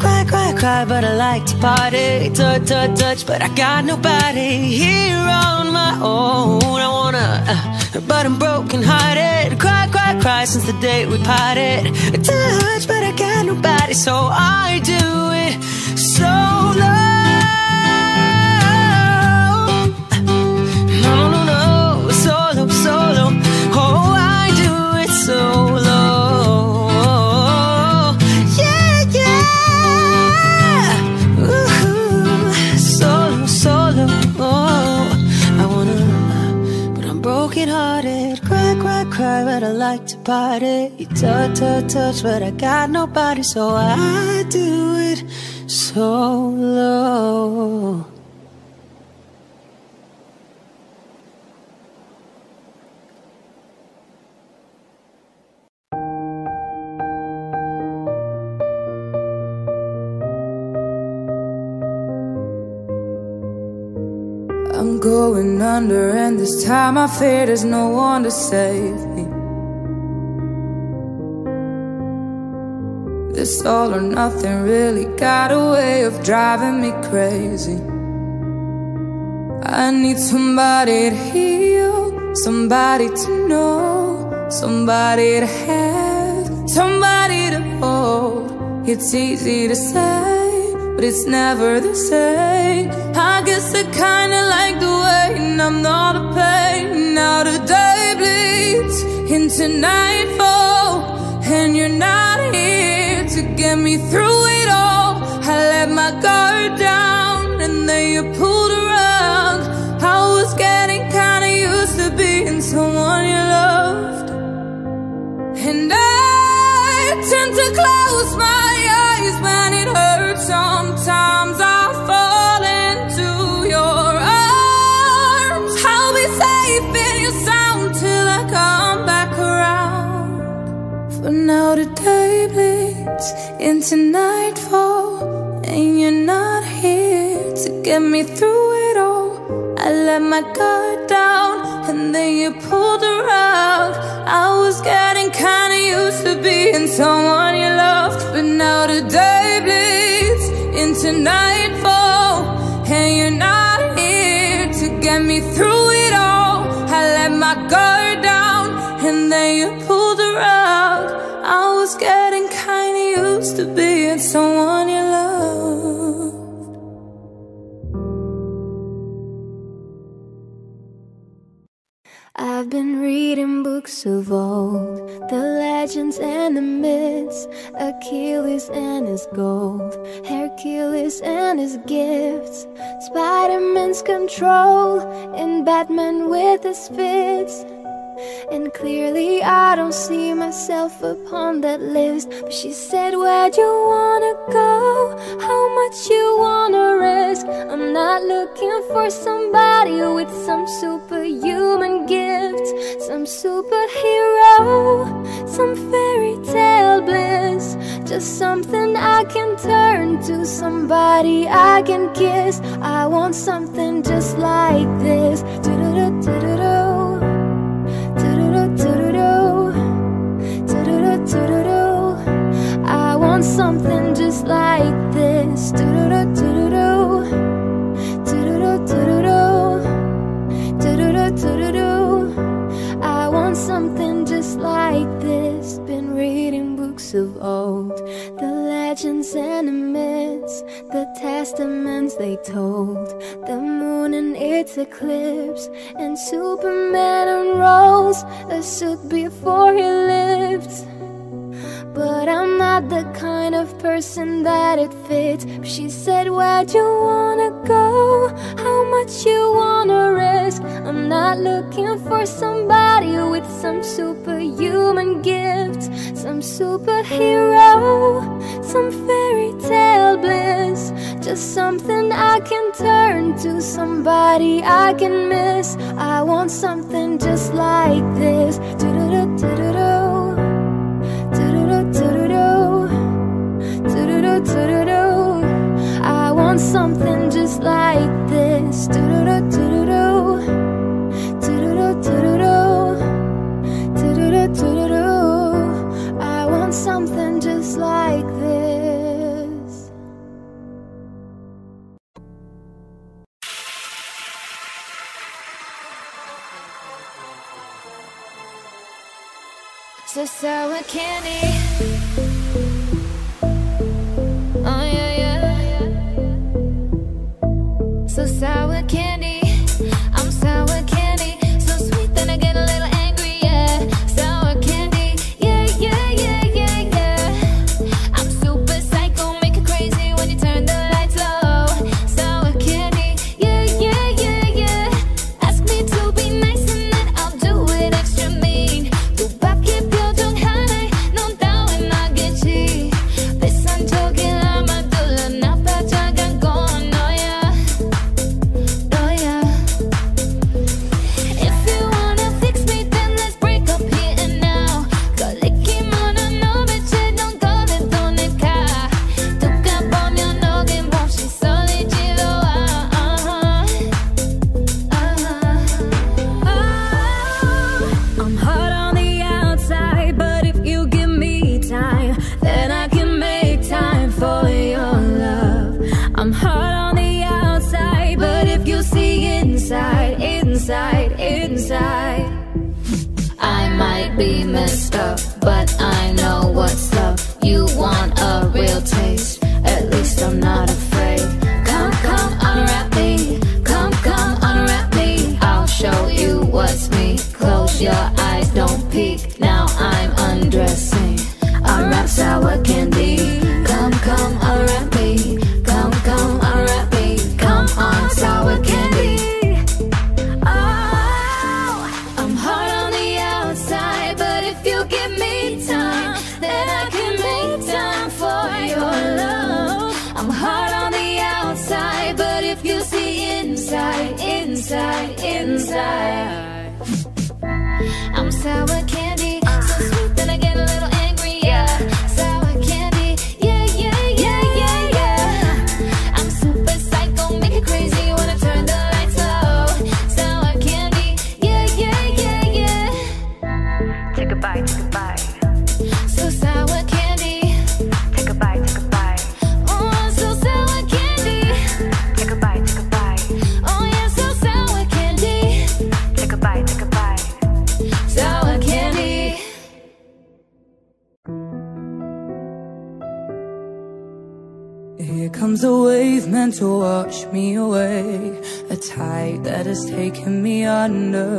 Cry, but I like to party. Touch, touch, touch, but I got nobody here on my own. I wanna, uh, but I'm broken hearted. Cry, cry, cry since the day we parted. Touch, but I got nobody, so I do it solo. Cry, but I like to party. You touch, touch, touch, but I got nobody, so I do it solo. I'm going under, and this time I fear there's no one to save This all or nothing really got a way of driving me crazy. I need somebody to heal, somebody to know, somebody to have, somebody to hold. It's easy to say, but it's never the same. I guess I kinda like the way I'm not a pain. Now the day bleeds into nightfall, and you're not here to get me through it all. I let my guard down, and then you pulled around. I was getting kinda used to being someone you loved, and I tend to close my eyes when it hurts. Sometimes I into nightfall, and you're not here to get me through it all. I let my guard down, and then you pulled around. I was getting kinda used to being someone you loved, but now the day bleeds into nightfall, and you're not here to get me through it all. I let my guard to being someone you loved. I've been reading books of old, the legends and the myths, Achilles and his gold, Hercules and his gifts, Spider-Man's control, and Batman with his fits. And clearly I don't see myself upon that list But she said, where'd you wanna go? How much you wanna risk? I'm not looking for somebody with some superhuman gifts Some superhero, some fairy tale bliss Just something I can turn to, somebody I can kiss I want something just like this Do-do-do-do-do-do do-do-do-do-do-do. Want something just like this. Do-do-do-do-do-do. Do-do-do-do-do-do. Do-do-do-do-do-do. I want something just like this. Been reading books of old, the legends and the myths, the testaments they told, the moon and its eclipse, and Superman unrolls a suit before he lived. But I'm not the kind of person that it fits. She said, Where'd you wanna go? How much you wanna risk? I'm not looking for somebody with some superhuman gifts, some superhero, some fairy tale bliss. Just something I can turn to, somebody I can miss. I want something just like this. Do-do-do-do-do-do. I want something just like this. I want something just like this. So sour candy. Sour candy. That has taken me under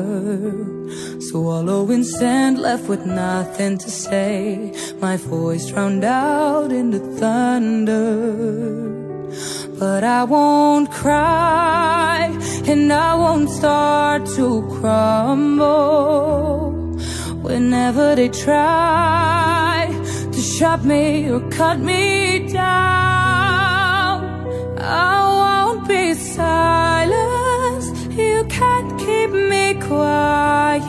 Swallowing sand, left with nothing to say My voice drowned out in the thunder But I won't cry And I won't start to crumble Whenever they try to shut me or cut me down. I won't be silenced. You can't keep me quiet.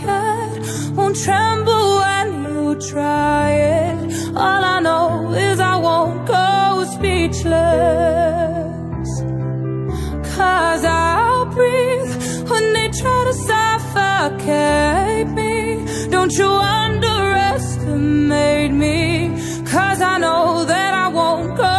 Won't tremble when you try it. All I know is I won't go speechless. Cause I'll breathe when they try to suffocate me. Don't you underestimate me. Cause I know that I won't go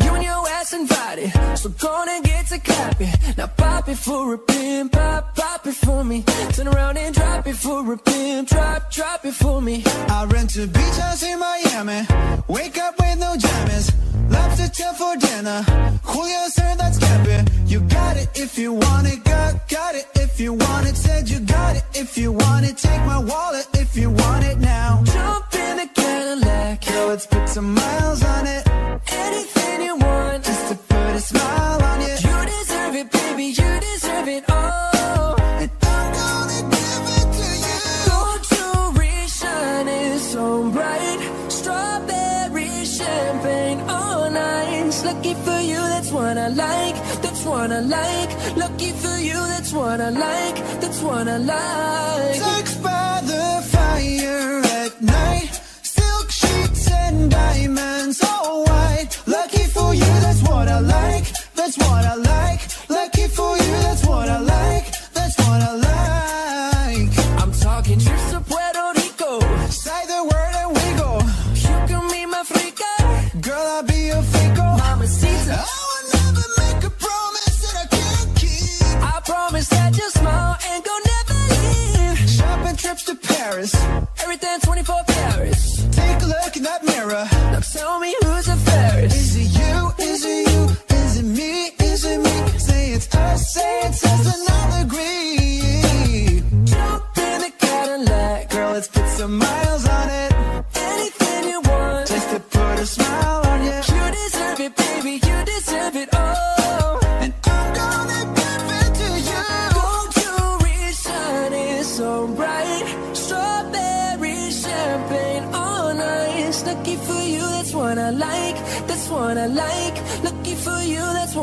and your ass invited. So gonna get to clapping. Now pop it for a pimp. Pop, pop it for me. Turn around and drop it for a pimp. Drop, drop it for me. I rent a beach house in Miami. Wake up with no jammies. Lobster tail for dinner. Julio said that's camping. You got it if you want it. Got, got it if you want it. Said you got it if you want it. Take my wallet if you want it now. Jump in a Cadillac. Girl, let's put some miles on it. Anything you want. Just put a smile on you. You deserve it, baby. You deserve it all. And I'm gonna give it to you. Gold jewelry shining so bright. Strawberry champagne all nice. Lucky for you, that's what I like. That's what I like. Lucky for you, that's what I like. That's what I like. Sex by the fire at night. And diamonds all white. Lucky for you, that's what I like. That's what I like. Lucky for you, that's what I like. That's what I like. I'm talking trips to Puerto Rico. Say the word and we go. You can be my freaka. Girl, I'll be your fico. Mamacita. Oh, I will never make a promise that I can't keep. I promise that your smile ain't gonna never leave. Shopping trip Paris. Everything 24 carats. Tell me who's the fairest. Is it you? Is it you? Is it me? Is it me? Say it's us. Say it's us.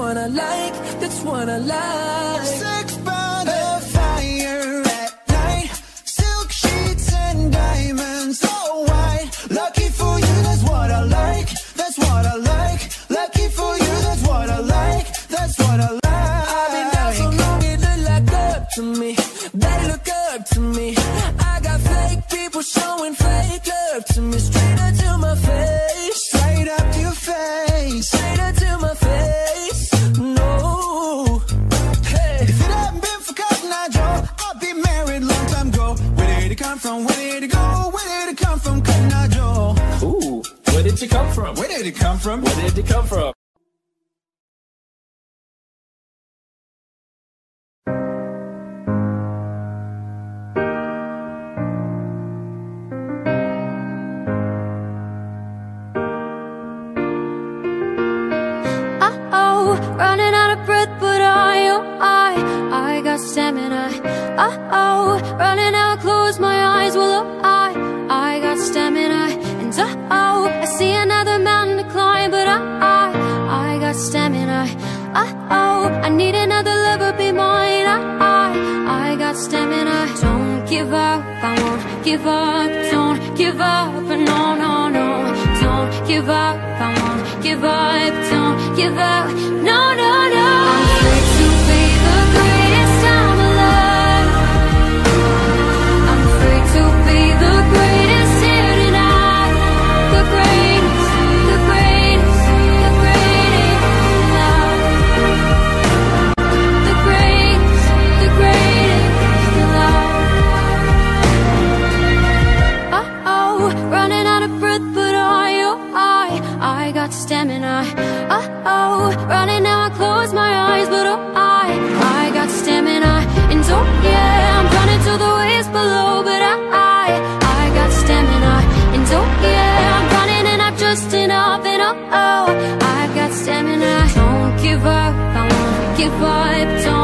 What I like. That's what I like. Sex by the fire at night. Silk sheets and diamonds, all white. Lucky for you, that's what I like. That's what I like. Lucky for you, that's what I like. That's what I like. I've been down so long, it look like up to me. They look up to me. I got fake people showing fake love to me. From? Where did it go? Where did it come from? Cotton Eye Joe. Ooh, where did you come from? Where did it come from? Where did it come from? Uh-oh, running Stamina. Uh-oh, running out, close my eyes, well, oh, I, I got stamina. And uh-oh, I see another mountain to climb, but I, I, I got stamina. Uh-oh, I need another lover, be mine. I, I, I got stamina. Don't give up, I won't give up. Don't give up, no, no, no. Don't give up, I won't give up. Don't give up, no, no, no. Won't give up,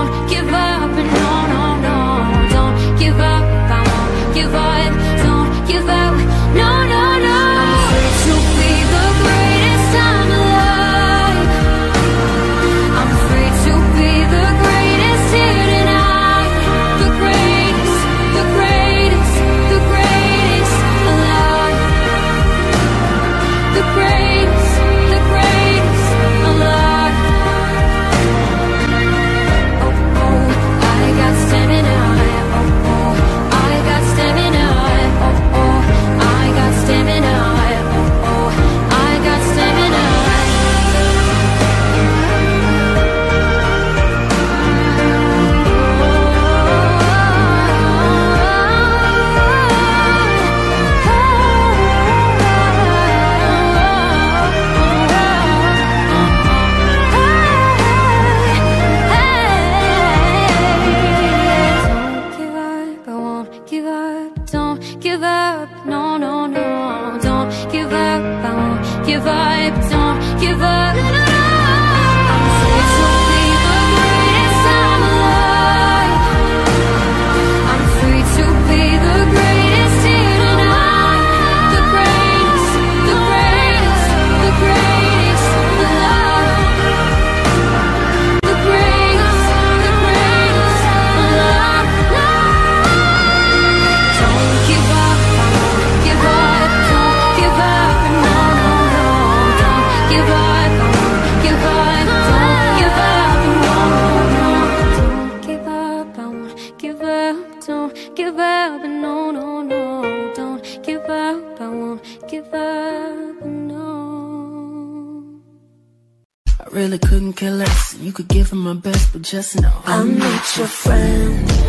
care less. You could give him my best, but just know I'm not your friend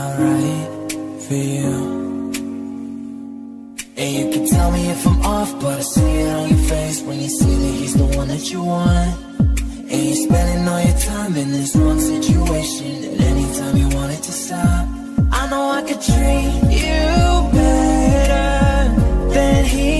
alright for you. And you can tell me if I'm off But I see it on your face When you see that he's the one that you want. And you're spending all your time in this wrong situation And anytime you want it to stop I know I could treat you better than he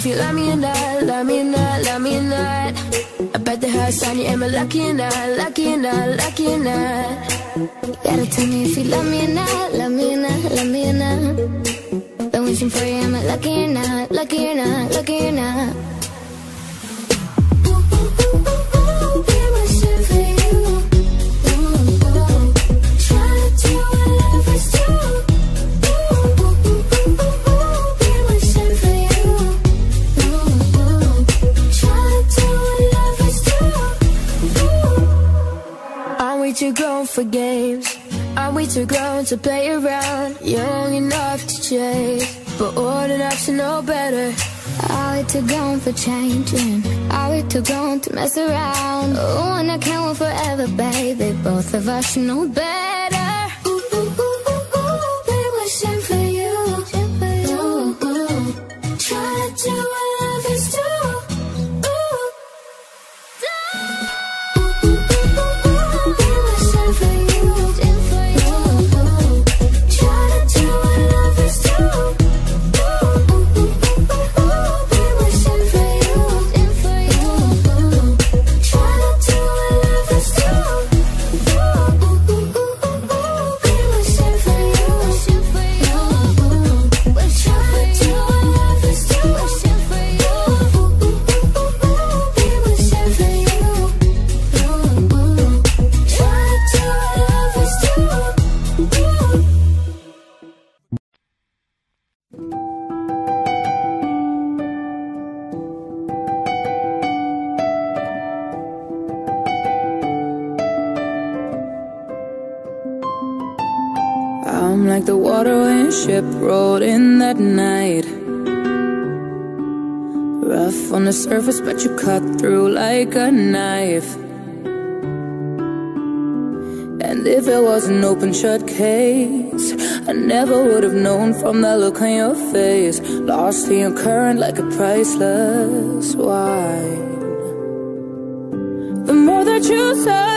if you love me or not, love me or not, love me or not. I bet the house on you, am I lucky or not, lucky or not, lucky or not? You gotta tell me if you love me or not, love me or not, love me or not. Been wishing for you, am I lucky or not? for games? Are we too grown to play around? Young enough to chase, but old enough to know better. Are we too grown for changing? Are we too grown to mess around? Oh, and I can't wait forever, baby. Both of us know better. surface, but you cut through like a knife. And if it was an open shut case, I never would have known from that look on your face. Lost the current like a priceless wine. The more that you say.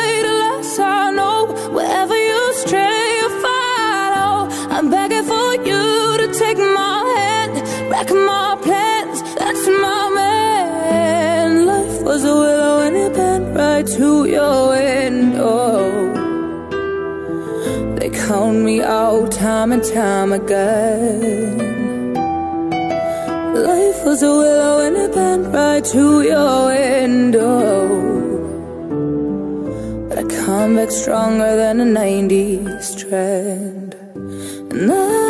your window. They count me out time and time again. Life was a willow and it bent right to your window. But I come back stronger than a 90s trend. And I